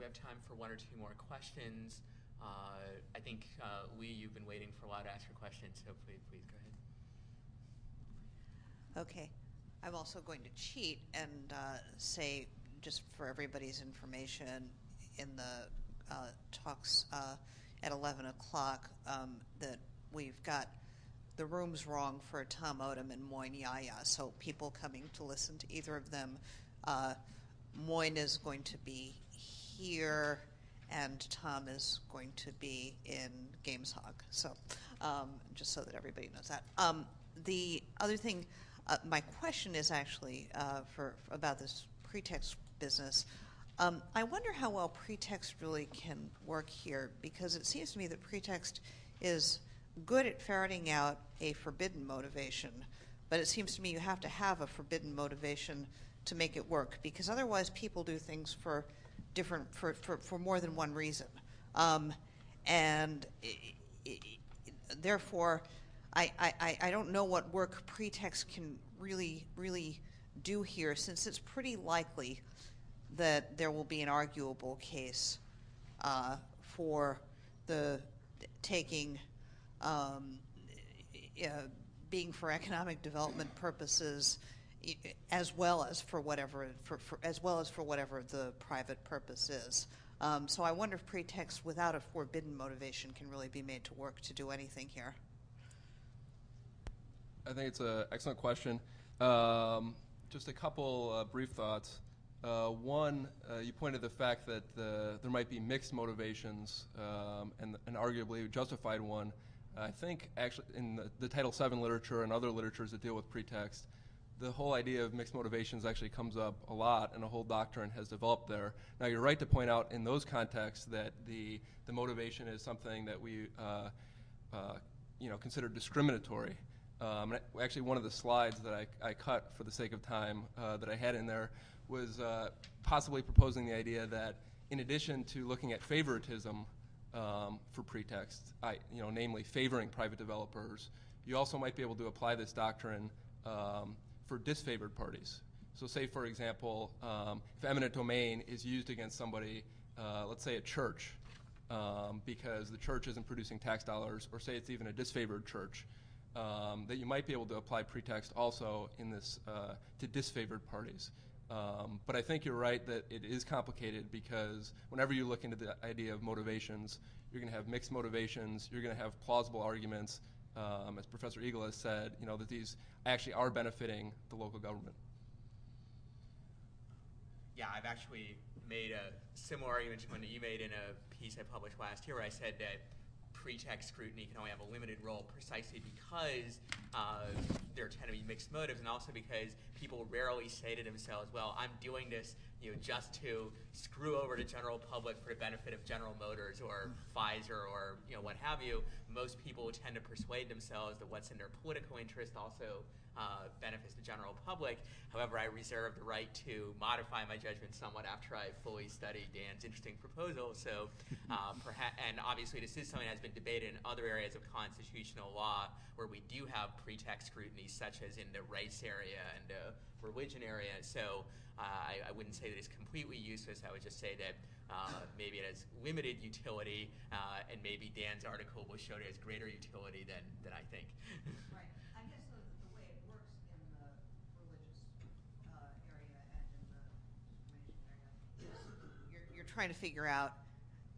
We have time for one or two more questions. Uh, I think, uh, Lee, you've been waiting for a while to ask your question, so please, please go ahead. Okay. I'm also going to cheat and uh, say, just for everybody's information, in the talks at 11 o'clock, um, that we've got the rooms wrong for Tom Odom and Moyne Yaya. So people coming to listen to either of them, uh, is going to be here, and Tom is going to be in Games Hog. So um, just so that everybody knows that. Um, the other thing, uh, my question is actually uh, for about this pretext business. Um, I wonder how well pretext really can work here because it seems to me that pretext is good at ferreting out a forbidden motivation, but it seems to me you have to have a forbidden motivation to make it work because otherwise people do things for different for, for, for more than one reason. Um, and i i therefore, I, I, I don't know what work pretext can really, really do here, since it's pretty likely that there will be an arguable case uh, for the taking, um, uh, being for economic development purposes, as well as for whatever, for, for, as well as for whatever the private purpose is. Um, so I wonder if pretext without a forbidden motivation can really be made to work to do anything here. I think it's an excellent question. Um, just a couple uh, brief thoughts. Uh, one, uh, you pointed the fact that uh, there might be mixed motivations um, and an arguably justified one. I think actually in the, the Title VII literature and other literatures that deal with pretext, the whole idea of mixed motivations actually comes up a lot, and a whole doctrine has developed there. Now, you're right to point out in those contexts that the the motivation is something that we, uh, uh, you know, consider discriminatory. Um, actually, one of the slides that I, I cut for the sake of time uh, that I had in there was uh, possibly proposing the idea that, in addition to looking at favoritism um, for pretext, I, you know, namely favoring private developers, you also might be able to apply this doctrine um, for disfavored parties. So, say for example, um, if eminent domain is used against somebody, uh, let's say a church, um, because the church isn't producing tax dollars, or say it's even a disfavored church, um, that you might be able to apply pretext also in this uh, to disfavored parties. Um, but I think you're right that it is complicated because whenever you look into the idea of motivations, you're going to have mixed motivations. You're going to have plausible arguments, um, as Professor Eagle has said. You know that these actually are benefiting the local government. Yeah, I've actually made a similar argument to one that you made in a piece I published last year where I said that pretext scrutiny can only have a limited role precisely because uh, there tend to be mixed motives and also because people rarely say to themselves, well, I'm doing this you know, just to screw over the general public for the benefit of General Motors or Pfizer or you know, what have you. Most people tend to persuade themselves that what's in their political interest also uh, benefits the general public. However, I reserve the right to modify my judgment somewhat after I fully study Dan's interesting proposal. So, uh, perhaps, and obviously, this is something that's been debated in other areas of constitutional law where we do have pretext scrutiny, such as in the race area and the religion area. So, uh, I, I wouldn't say that it's completely useless. I would just say that uh, maybe it has limited utility, uh, and maybe Dan's article will show it has greater utility than, than I think. Right. I guess the, the way it works in the religious uh, area and in the discrimination area is you're, you're trying to figure out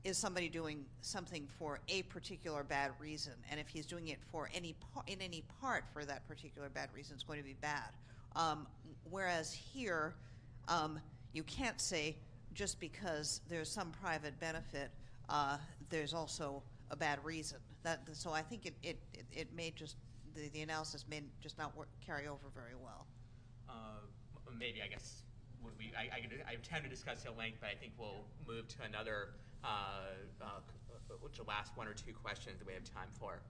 is somebody doing something for a particular bad reason, and if he's doing it for any in any part for that particular bad reason, it's going to be bad. Um, whereas here, um, you can't say just because there's some private benefit, uh, there's also a bad reason. That so I think it it, it, it may just the, the analysis may just not work, carry over very well. Uh, maybe I guess we, I, I, I to discuss at length, but I think we'll move to another, uh, uh, uh, the last one or two questions that we have time for.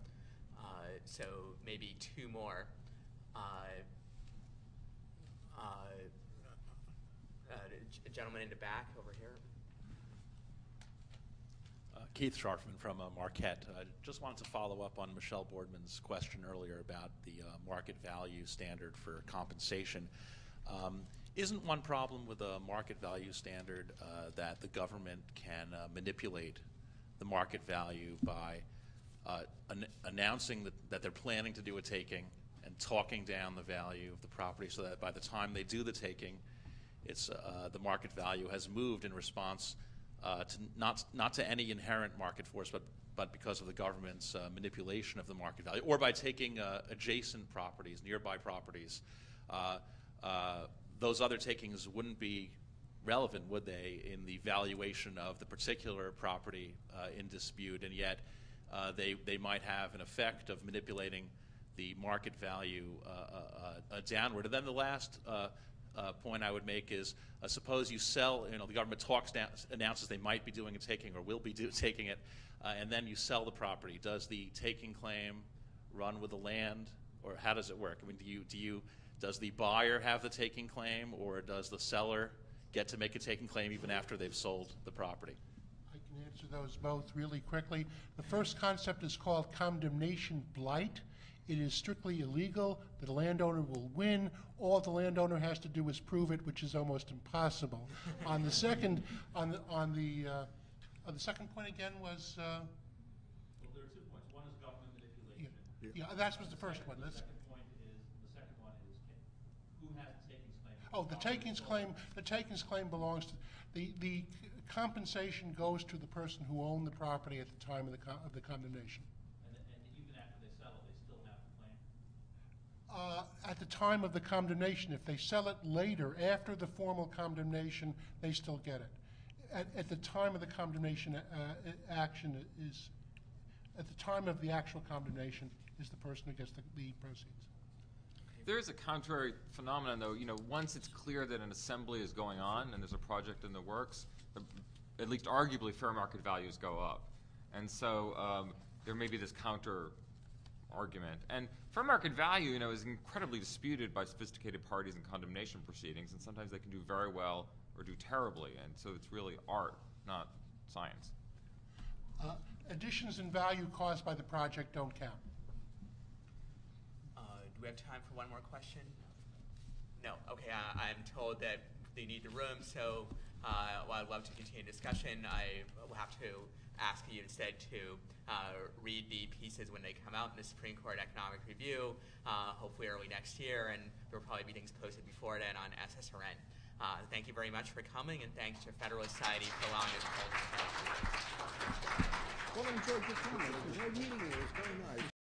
Uh, so maybe two more. Uh, uh, uh, g- gentleman in the back over here. Uh, Keith Sharfman from uh, Marquette. I just wanted to follow up on Michelle Boardman's question earlier about the uh, market value standard for compensation. Um, isn't one problem with a market value standard uh, that the government can uh, manipulate the market value by uh, an- announcing that, that they're planning to do a taking and talking down the value of the property so that by the time they do the taking, it's uh, the market value has moved in response uh, to not not to any inherent market force, but but because of the government's uh, manipulation of the market value, or by taking adjacent properties, nearby properties. Uh, those other takings wouldn't be relevant, would they, in the valuation of the particular property uh, in dispute, and yet uh, they they might have an effect of manipulating the market value uh, uh, uh, downward. And then the last uh, point I would make is, suppose you sell, you know, the government talks announces they might be doing a taking or will be do, taking it, and then you sell the property. Does the taking claim run with the land, or how does it work? I mean, do you do you does the buyer have the taking claim, or does the seller get to make a taking claim even after they've sold the property? I can answer those both really quickly. The first concept is called condemnation blight. It is strictly illegal. The landowner will win. All the landowner has to do is prove it, which is almost impossible. on the second, on the on the uh, on the second point again was. Uh, Well, there are two points. One is government manipulation. yeah, yeah, that was the first one. Let's, second point is, the second one is, who has the takings claim? Oh, the takings claim, the takings claim belongs to, the, the compensation goes to the person who owned the property at the time of the, co- of the condemnation. And, and even after they sell it, they still have the claim? Uh, At the time of the condemnation, if they sell it later, after the formal condemnation, they still get it. At, at the time of the condemnation, uh, action is, at the time of the actual condemnation, is the person who gets the, the proceeds. There is a contrary phenomenon, though. You know, once it's clear that an assembly is going on and there's a project in the works, at least arguably fair market values go up. And so um, there may be this counter argument. And fair market value, you know, is incredibly disputed by sophisticated parties in condemnation proceedings, and sometimes they can do very well or do terribly. And so it's really art, not science. Uh, Additions in value caused by the project don't count. We have time for one more question? No. Okay. Uh, I'm told that they need the room, so uh, while I'd love to continue discussion, I will have to ask you instead to uh, read the pieces when they come out in the Supreme Court Economic Review, uh, hopefully early next year, and there will probably be things posted before then on SSRN. Uh, thank you very much for coming, and thanks to Federalist Society for allowing us to hold this. Well, I enjoyed your comments. The whole meeting was very nice.